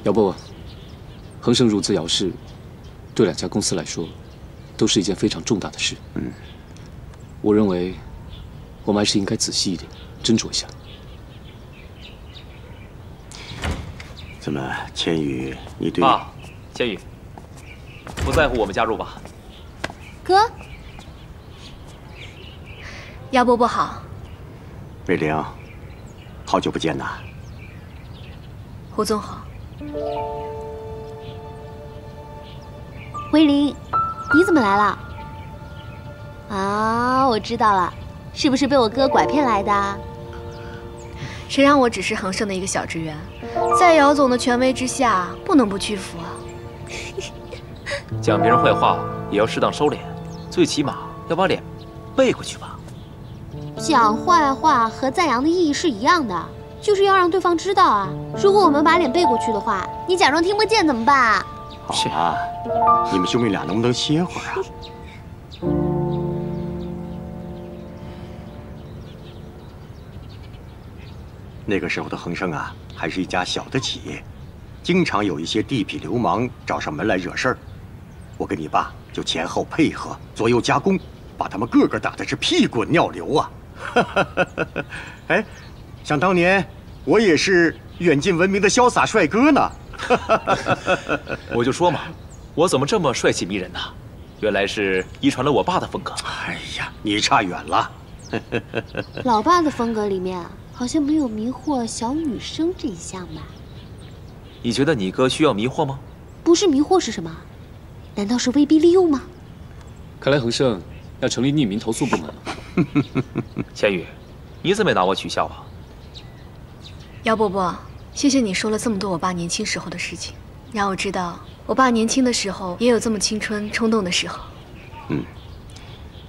B: 姚伯伯，恒生入资姚氏，对两家公司来说，都是一件非常重大的事。
M: 嗯，
B: 我认为，我们还是应该仔细一点，斟酌一下。
M: 怎么，千羽，你对
G: 爸，千羽，不在乎我们加入吧？
E: 哥，姚伯伯好。
M: 美玲，好久不见呐。
E: 胡总好。威林，你怎么来了？啊，我知道了，是不是被我哥拐骗来的？谁让我只是恒盛的一个小职员，在姚总的权威之下，不能不屈服啊！
G: 讲别人坏话也要适当收敛，最起码要把脸背过去吧。
E: 讲坏话和赞扬的意义是一样的，就是要让对方知道啊。如果我们把脸背过去的话，你假装听不见怎么办？
M: 好啊，你们兄妹俩能不能歇会儿啊？那个时候的恒盛啊，还是一家小的企业，经常有一些地痞流氓找上门来惹事儿，我跟你爸就前后配合，左右夹攻，把他们个个打的是屁滚尿流啊！哎，想当年我也是远近闻名的潇洒帅哥呢。
G: 我就说嘛，我怎么这么帅气迷人呢？原来是遗传了我爸的风格。
M: 哎呀，你差远了。
E: 老爸的风格里面。好像没有迷惑小女生这一项吧？
G: 你觉得你哥需要迷惑吗？
E: 不是迷惑是什么？难道是威逼利诱吗？
B: 看来恒盛要成立匿名投诉部门了。
G: 千羽，你怎么也拿我取笑啊？
E: 姚伯伯，谢谢你说了这么多我爸年轻时候的事情，让我知道我爸年轻的时候也有这么青春冲动的时候。
M: 嗯，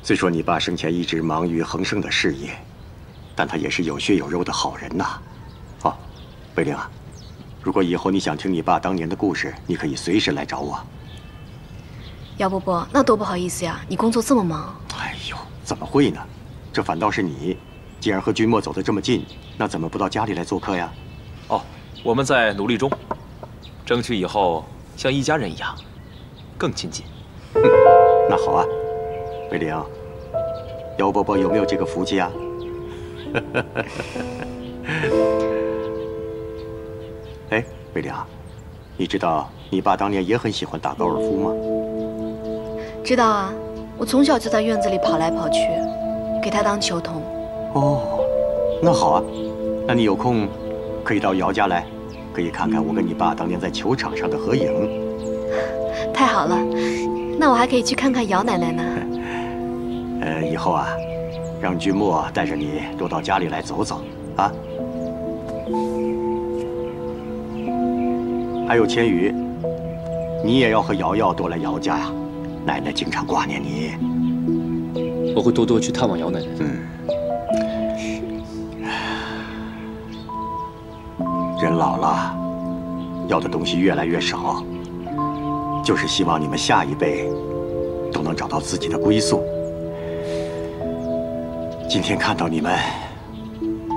M: 虽说你爸生前一直忙于恒盛的事业。但他也是有血有肉的好人呐。哦，魏玲啊，如果以后你想听你爸当年的故事，你可以随时来找我。
E: 姚伯伯，那多不好意思呀，你工作这么忙。
M: 哎呦，怎么会呢？这反倒是你，既然和君莫走得这么近，那怎么不到家里来做客呀？
G: 哦，我们在努力中，争取以后像一家人一样，更亲近。
M: 那好啊，魏玲，姚伯伯有没有这个福气啊？哎，魏良，你知道你爸当年也很喜欢打高尔夫吗？
E: 知道啊，我从小就在院子里跑来跑去，给他当球童。
M: 哦，那好啊，那你有空可以到姚家来，可以看看我跟你爸当年在球场上的合影。
E: 太好了，那我还可以去看看姚奶奶呢。
M: 呃，以后啊。让君莫带着你多到家里来走走啊。还有千羽，你也要和瑶瑶多来瑶家呀，奶奶经常挂念你。
B: 我会多多去探望姚奶奶。
M: 嗯。人老了，要的东西越来越少，就是希望你们下一辈都能找到自己的归宿。今天看到你们，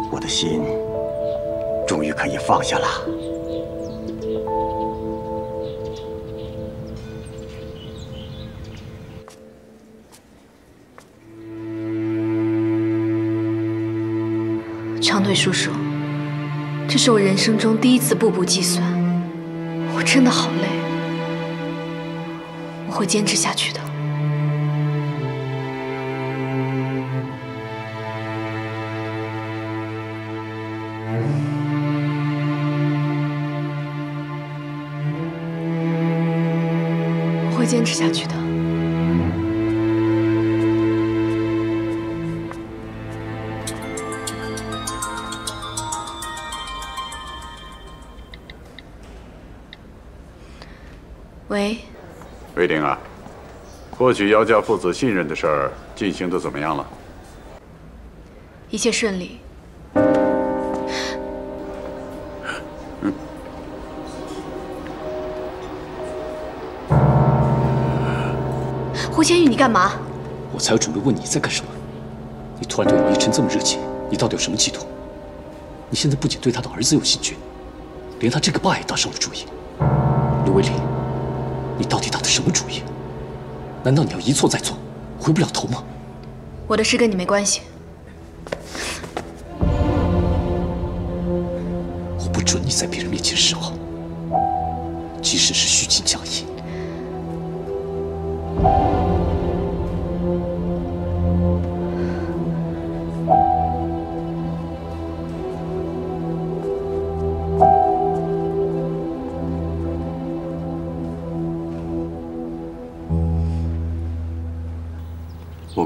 M: 我的心终于可以放下了。
E: 长腿叔叔，这是我人生中第一次步步计算，我真的好累，我会坚持下去的。坚持下去的。喂，
I: 魏玲啊，获取姚家父子信任的事儿进行的怎么样了？
E: 一切顺利。胡千玉，你干嘛？
B: 我才要准备问你在干什么。你突然对姚一琛这么热情，你到底有什么企图？你现在不仅对他的儿子有兴趣，连他这个爸也打上了主意。刘维林，你到底打的什么主意？难道你要一错再错，回不了头吗？
E: 我的事跟你没关系。
B: 我不准你在别人面前示好，即使是虚情假意。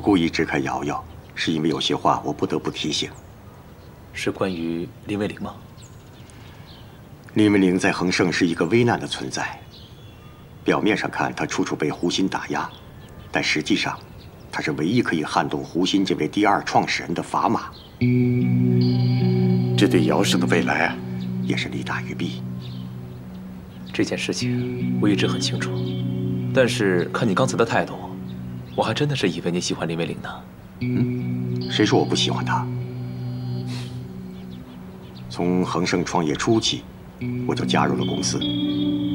M: 故意支开瑶瑶，是因为有些话我不得不提醒。
G: 是关于林维玲吗？
M: 林文玲在恒盛是一个危难的存在。表面上看，她处处被胡鑫打压，但实际上，她是唯一可以撼动胡鑫这位第二创始人的砝码。
I: 这对姚省的未来啊，
M: 也是利大于弊。
G: 这件事情我一直很清楚，但是看你刚才的态度，我还真的是以为你喜欢林维玲呢。
M: 嗯，谁说我不喜欢她？从恒盛创业初期，我就加入了公司。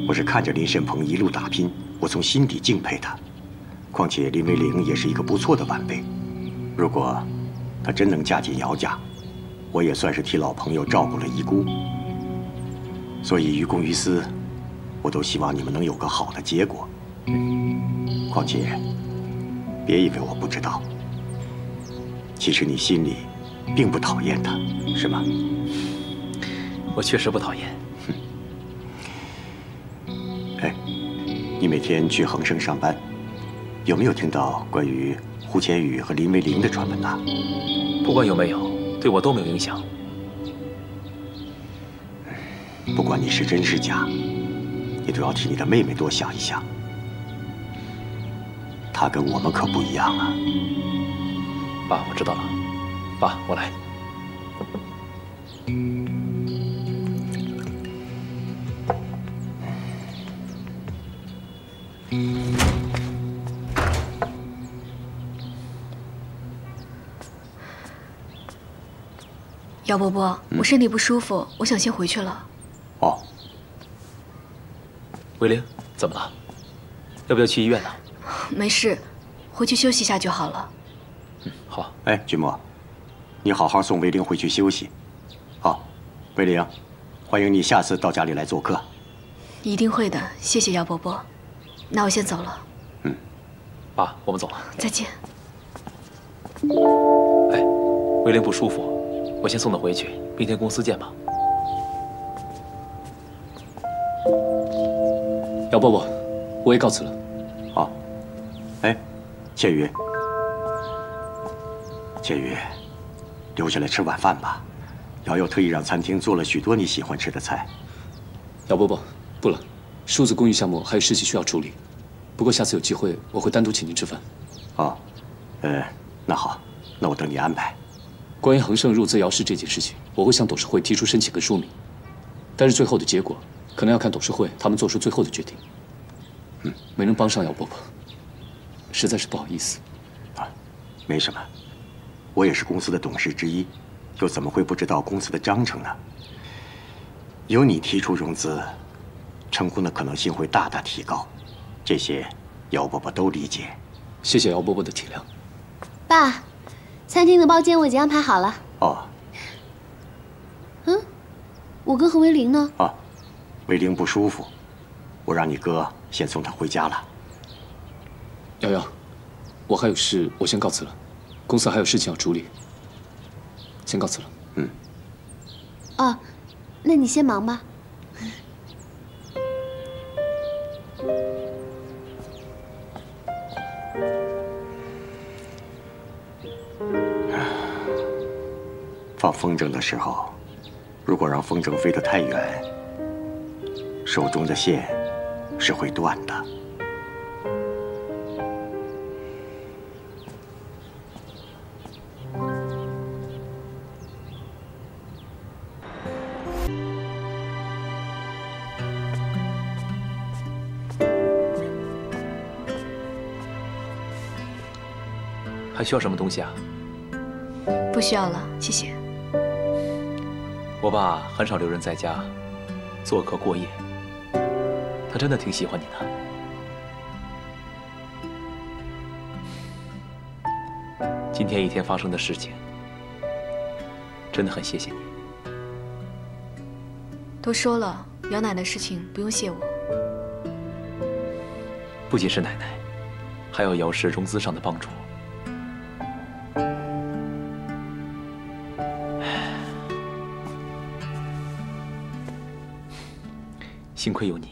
M: 我是看着林申鹏一路打拼，我从心底敬佩他。况且林维玲也是一个不错的晚辈，如果她真能嫁进姚家，我也算是替老朋友照顾了遗孤。所以于公于私，我都希望你们能有个好的结果。况且，别以为我不知道，其实你心里并不讨厌他，是吗？
G: 我确实不讨厌。
M: 哎，你每天去恒生上班，有没有听到关于胡千羽和林维玲的传闻呢？
G: 不管有没有，对我都没有影响。
M: 不管你是真是假，你都要替你的妹妹多想一想。她跟我们可不一样啊。
G: 爸，我知道了。爸，我来。
E: 姚伯伯，我身体不舒服，我想先回去了。
M: 哦，
G: 维玲，怎么了？要不要去医院呢？
E: 没事，回去休息一下就好了。
G: 嗯，好。
M: 哎，君莫，你好好送维玲回去休息。好，维玲，欢迎你下次到家里来做客。
E: 一定会的，谢谢姚伯伯。那我先走了。
M: 嗯，
G: 爸，我们走了。
E: 再见。
G: 哎，维玲不舒服。我先送她回去，明天公司见吧。
B: 姚伯伯，我也告辞了。
M: 好。哎，千羽，千羽，留下来吃晚饭吧。瑶瑶特意让餐厅做了许多你喜欢吃的菜。
B: 姚伯伯，不了，数字公寓项目还有事情需要处理。不过下次有机会，我会单独请您吃饭。
M: 哦，呃，那好，那我等你安排。
B: 关于恒盛入资姚氏这件事情，我会向董事会提出申请跟说明，但是最后的结果可能要看董事会他们做出最后的决定。嗯，没能帮上姚伯伯，实在是不好意思。
M: 啊，没什么，我也是公司的董事之一，又怎么会不知道公司的章程呢？由你提出融资，成功的可能性会大大提高，这些姚伯伯都理解。
B: 谢谢姚伯伯的体谅。
E: 爸，餐厅的包间我已经安排好了。
M: 哦。
E: 嗯，我哥和维玲呢？
M: 啊，维玲不舒服，我让你哥先送她回家了。
B: 瑶瑶，我还有事，我先告辞了。公司还有事情要处理，先告辞了。
M: 嗯。
E: 哦，那你先忙吧。
M: 放风筝的时候，如果让风筝飞得太远，手中的线是会断的。
G: 需要什么东西啊？
E: 不需要了，谢谢。
G: 我爸很少留人在家做客过夜，他真的挺喜欢你的。今天一天发生的事情，真的很谢谢你。
E: 都说了，姚奶奶事情不用谢我。
G: 不仅是奶奶，还有姚氏融资上的帮助。幸亏有你，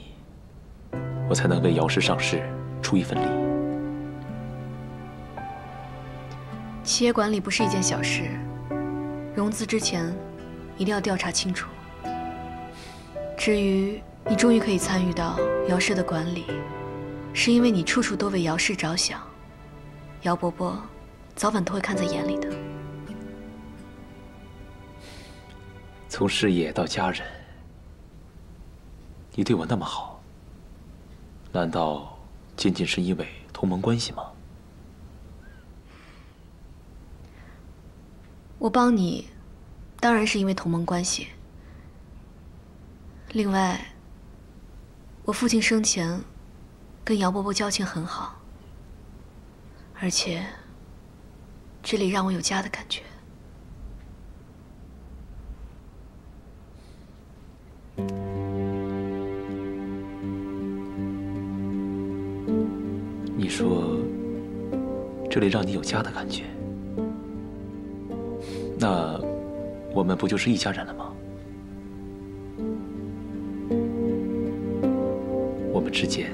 G: 我才能为姚氏上市出一份力。
E: 企业管理不是一件小事，融资之前一定要调查清楚。至于你终于可以参与到姚氏的管理，是因为你处处都为姚氏着想，姚伯伯早晚都会看在眼里的。
G: 从事业到家人。你对我那么好，难道仅仅是因为同盟关系吗？
E: 我帮你，当然是因为同盟关系。另外，我父亲生前跟姚伯伯交情很好，而且这里让我有家的感觉。
G: 你说这里让你有家的感觉，那我们不就是一家人了吗？我们之间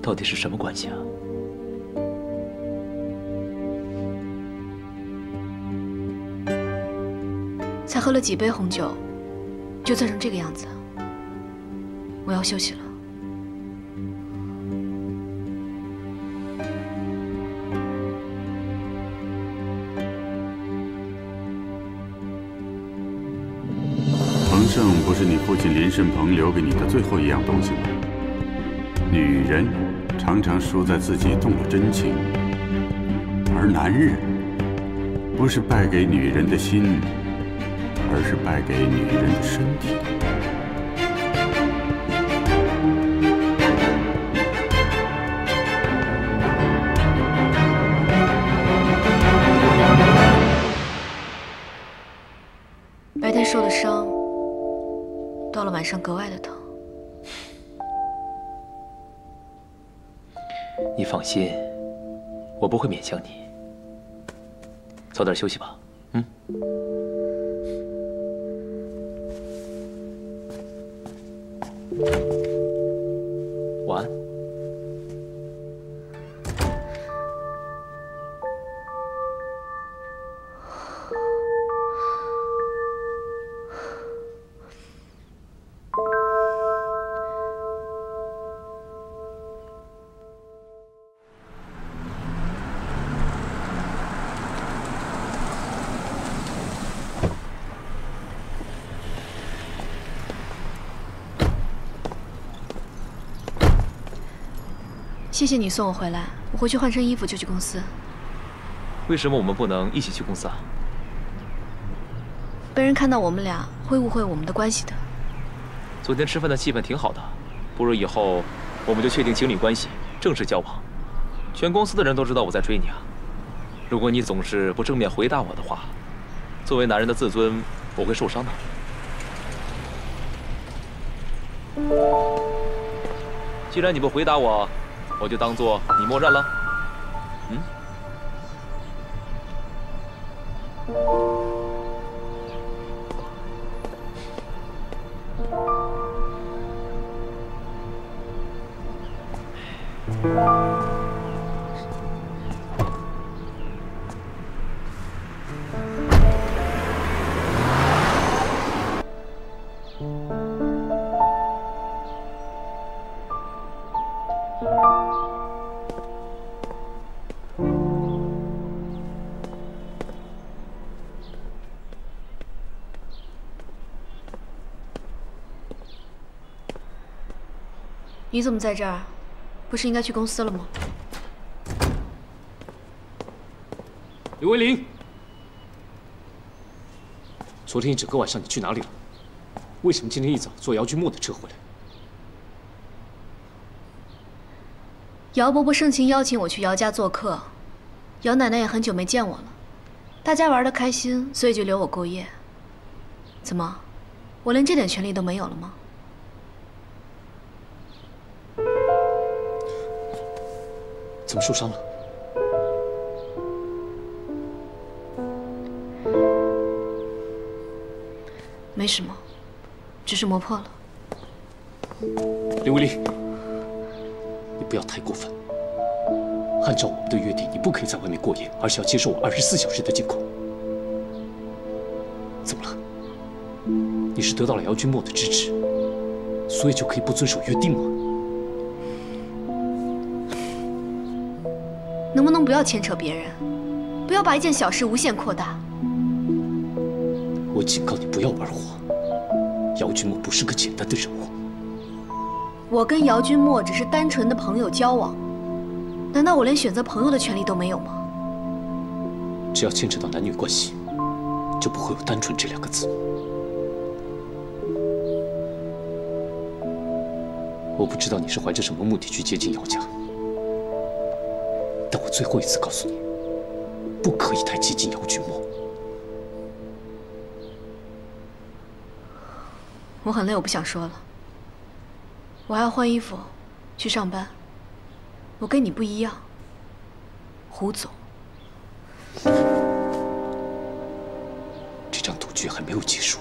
G: 到底是什么关系啊？
E: 才喝了几杯红酒，就醉成这个样子，我要休息了。
I: 常输在自己动了真情，而男人不是败给女人的心，而是败给女人的身体。
E: 白天受的伤。到了晚上格外的疼。
G: 你放心，我不会勉强你。早点休息吧，嗯。
E: 谢谢你送我回来，我回去换身衣服就去公司。
G: 为什么我们不能一起去公司啊？
E: 被人看到我们俩会误会我们的关系的。
G: 昨天吃饭的气氛挺好的，不如以后我们就确定情侣关系，正式交往。全公司的人都知道我在追你啊！如果你总是不正面回答我的话，作为男人的自尊我会受伤的。既然你不回答我，我就当做你默认了。
E: 你怎么在这儿？不是应该去公司了吗？
B: 刘维林，昨天一整个晚上你去哪里了？为什么今天一早坐姚君墨的车回来？
E: 姚伯伯盛情邀请我去姚家做客，姚奶奶也很久没见我了，大家玩的开心，所以就留我过夜。怎么，我连这点权利都没有了吗？
B: 怎么受伤了？
E: 没什么，只是磨破了。
B: 刘威林，你不要太过分。按照我们的约定，你不可以在外面过夜，而且要接受我二十四小时的监控。怎么了？你是得到了姚君墨的支持，所以就可以不遵守约定吗？
E: 不要牵扯别人，不要把一件小事无限扩大？
B: 我警告你不要玩火。姚君墨不是个简单的人物。
E: 我跟姚君墨只是单纯的朋友交往，难道我连选择朋友的权利都没有吗？
B: 只要牵扯到男女关系，就不会有单纯这两个字。我不知道你是怀着什么目的去接近姚家。最后一次告诉你，不可以太接近姚君墨。
E: 我很累，我不想说了。我还要换衣服，去上班。我跟你不一样，胡总。
B: 这张赌局还没有结束，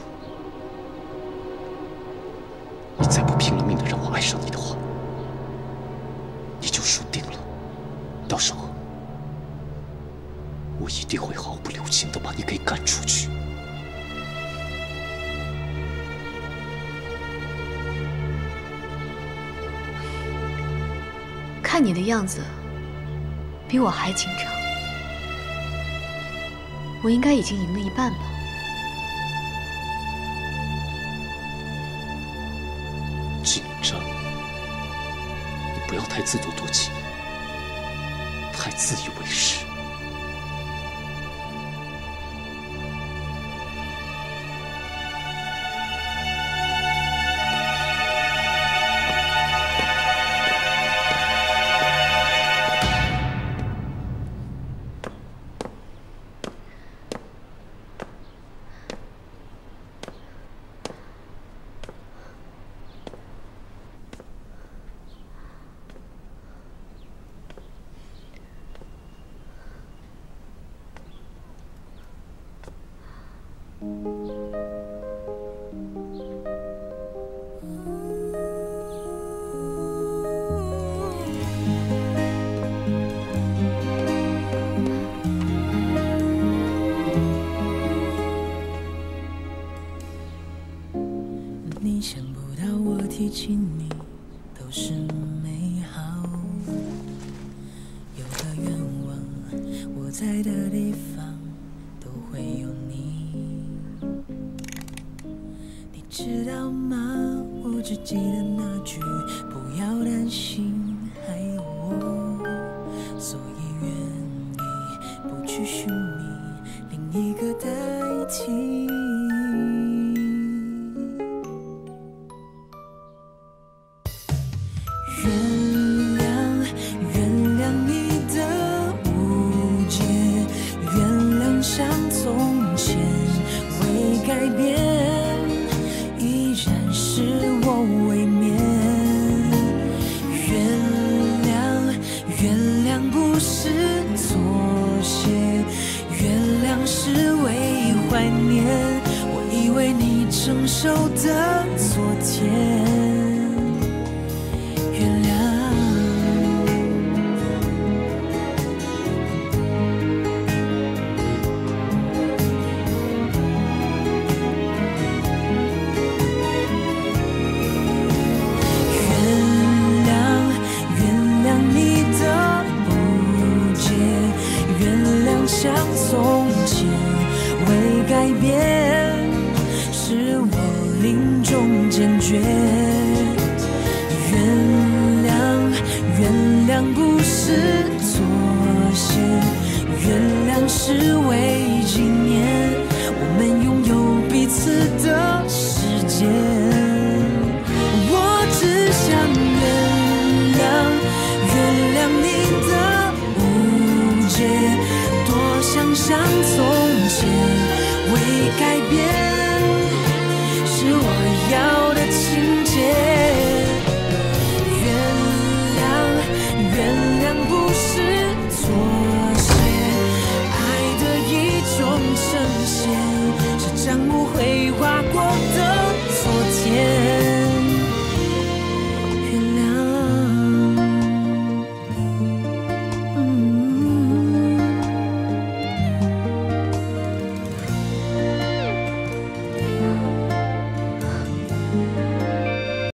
E: 样子，比我还紧张。我应该已经赢了一半吧？
B: 紧张？你不要太自作多情。太自以为是。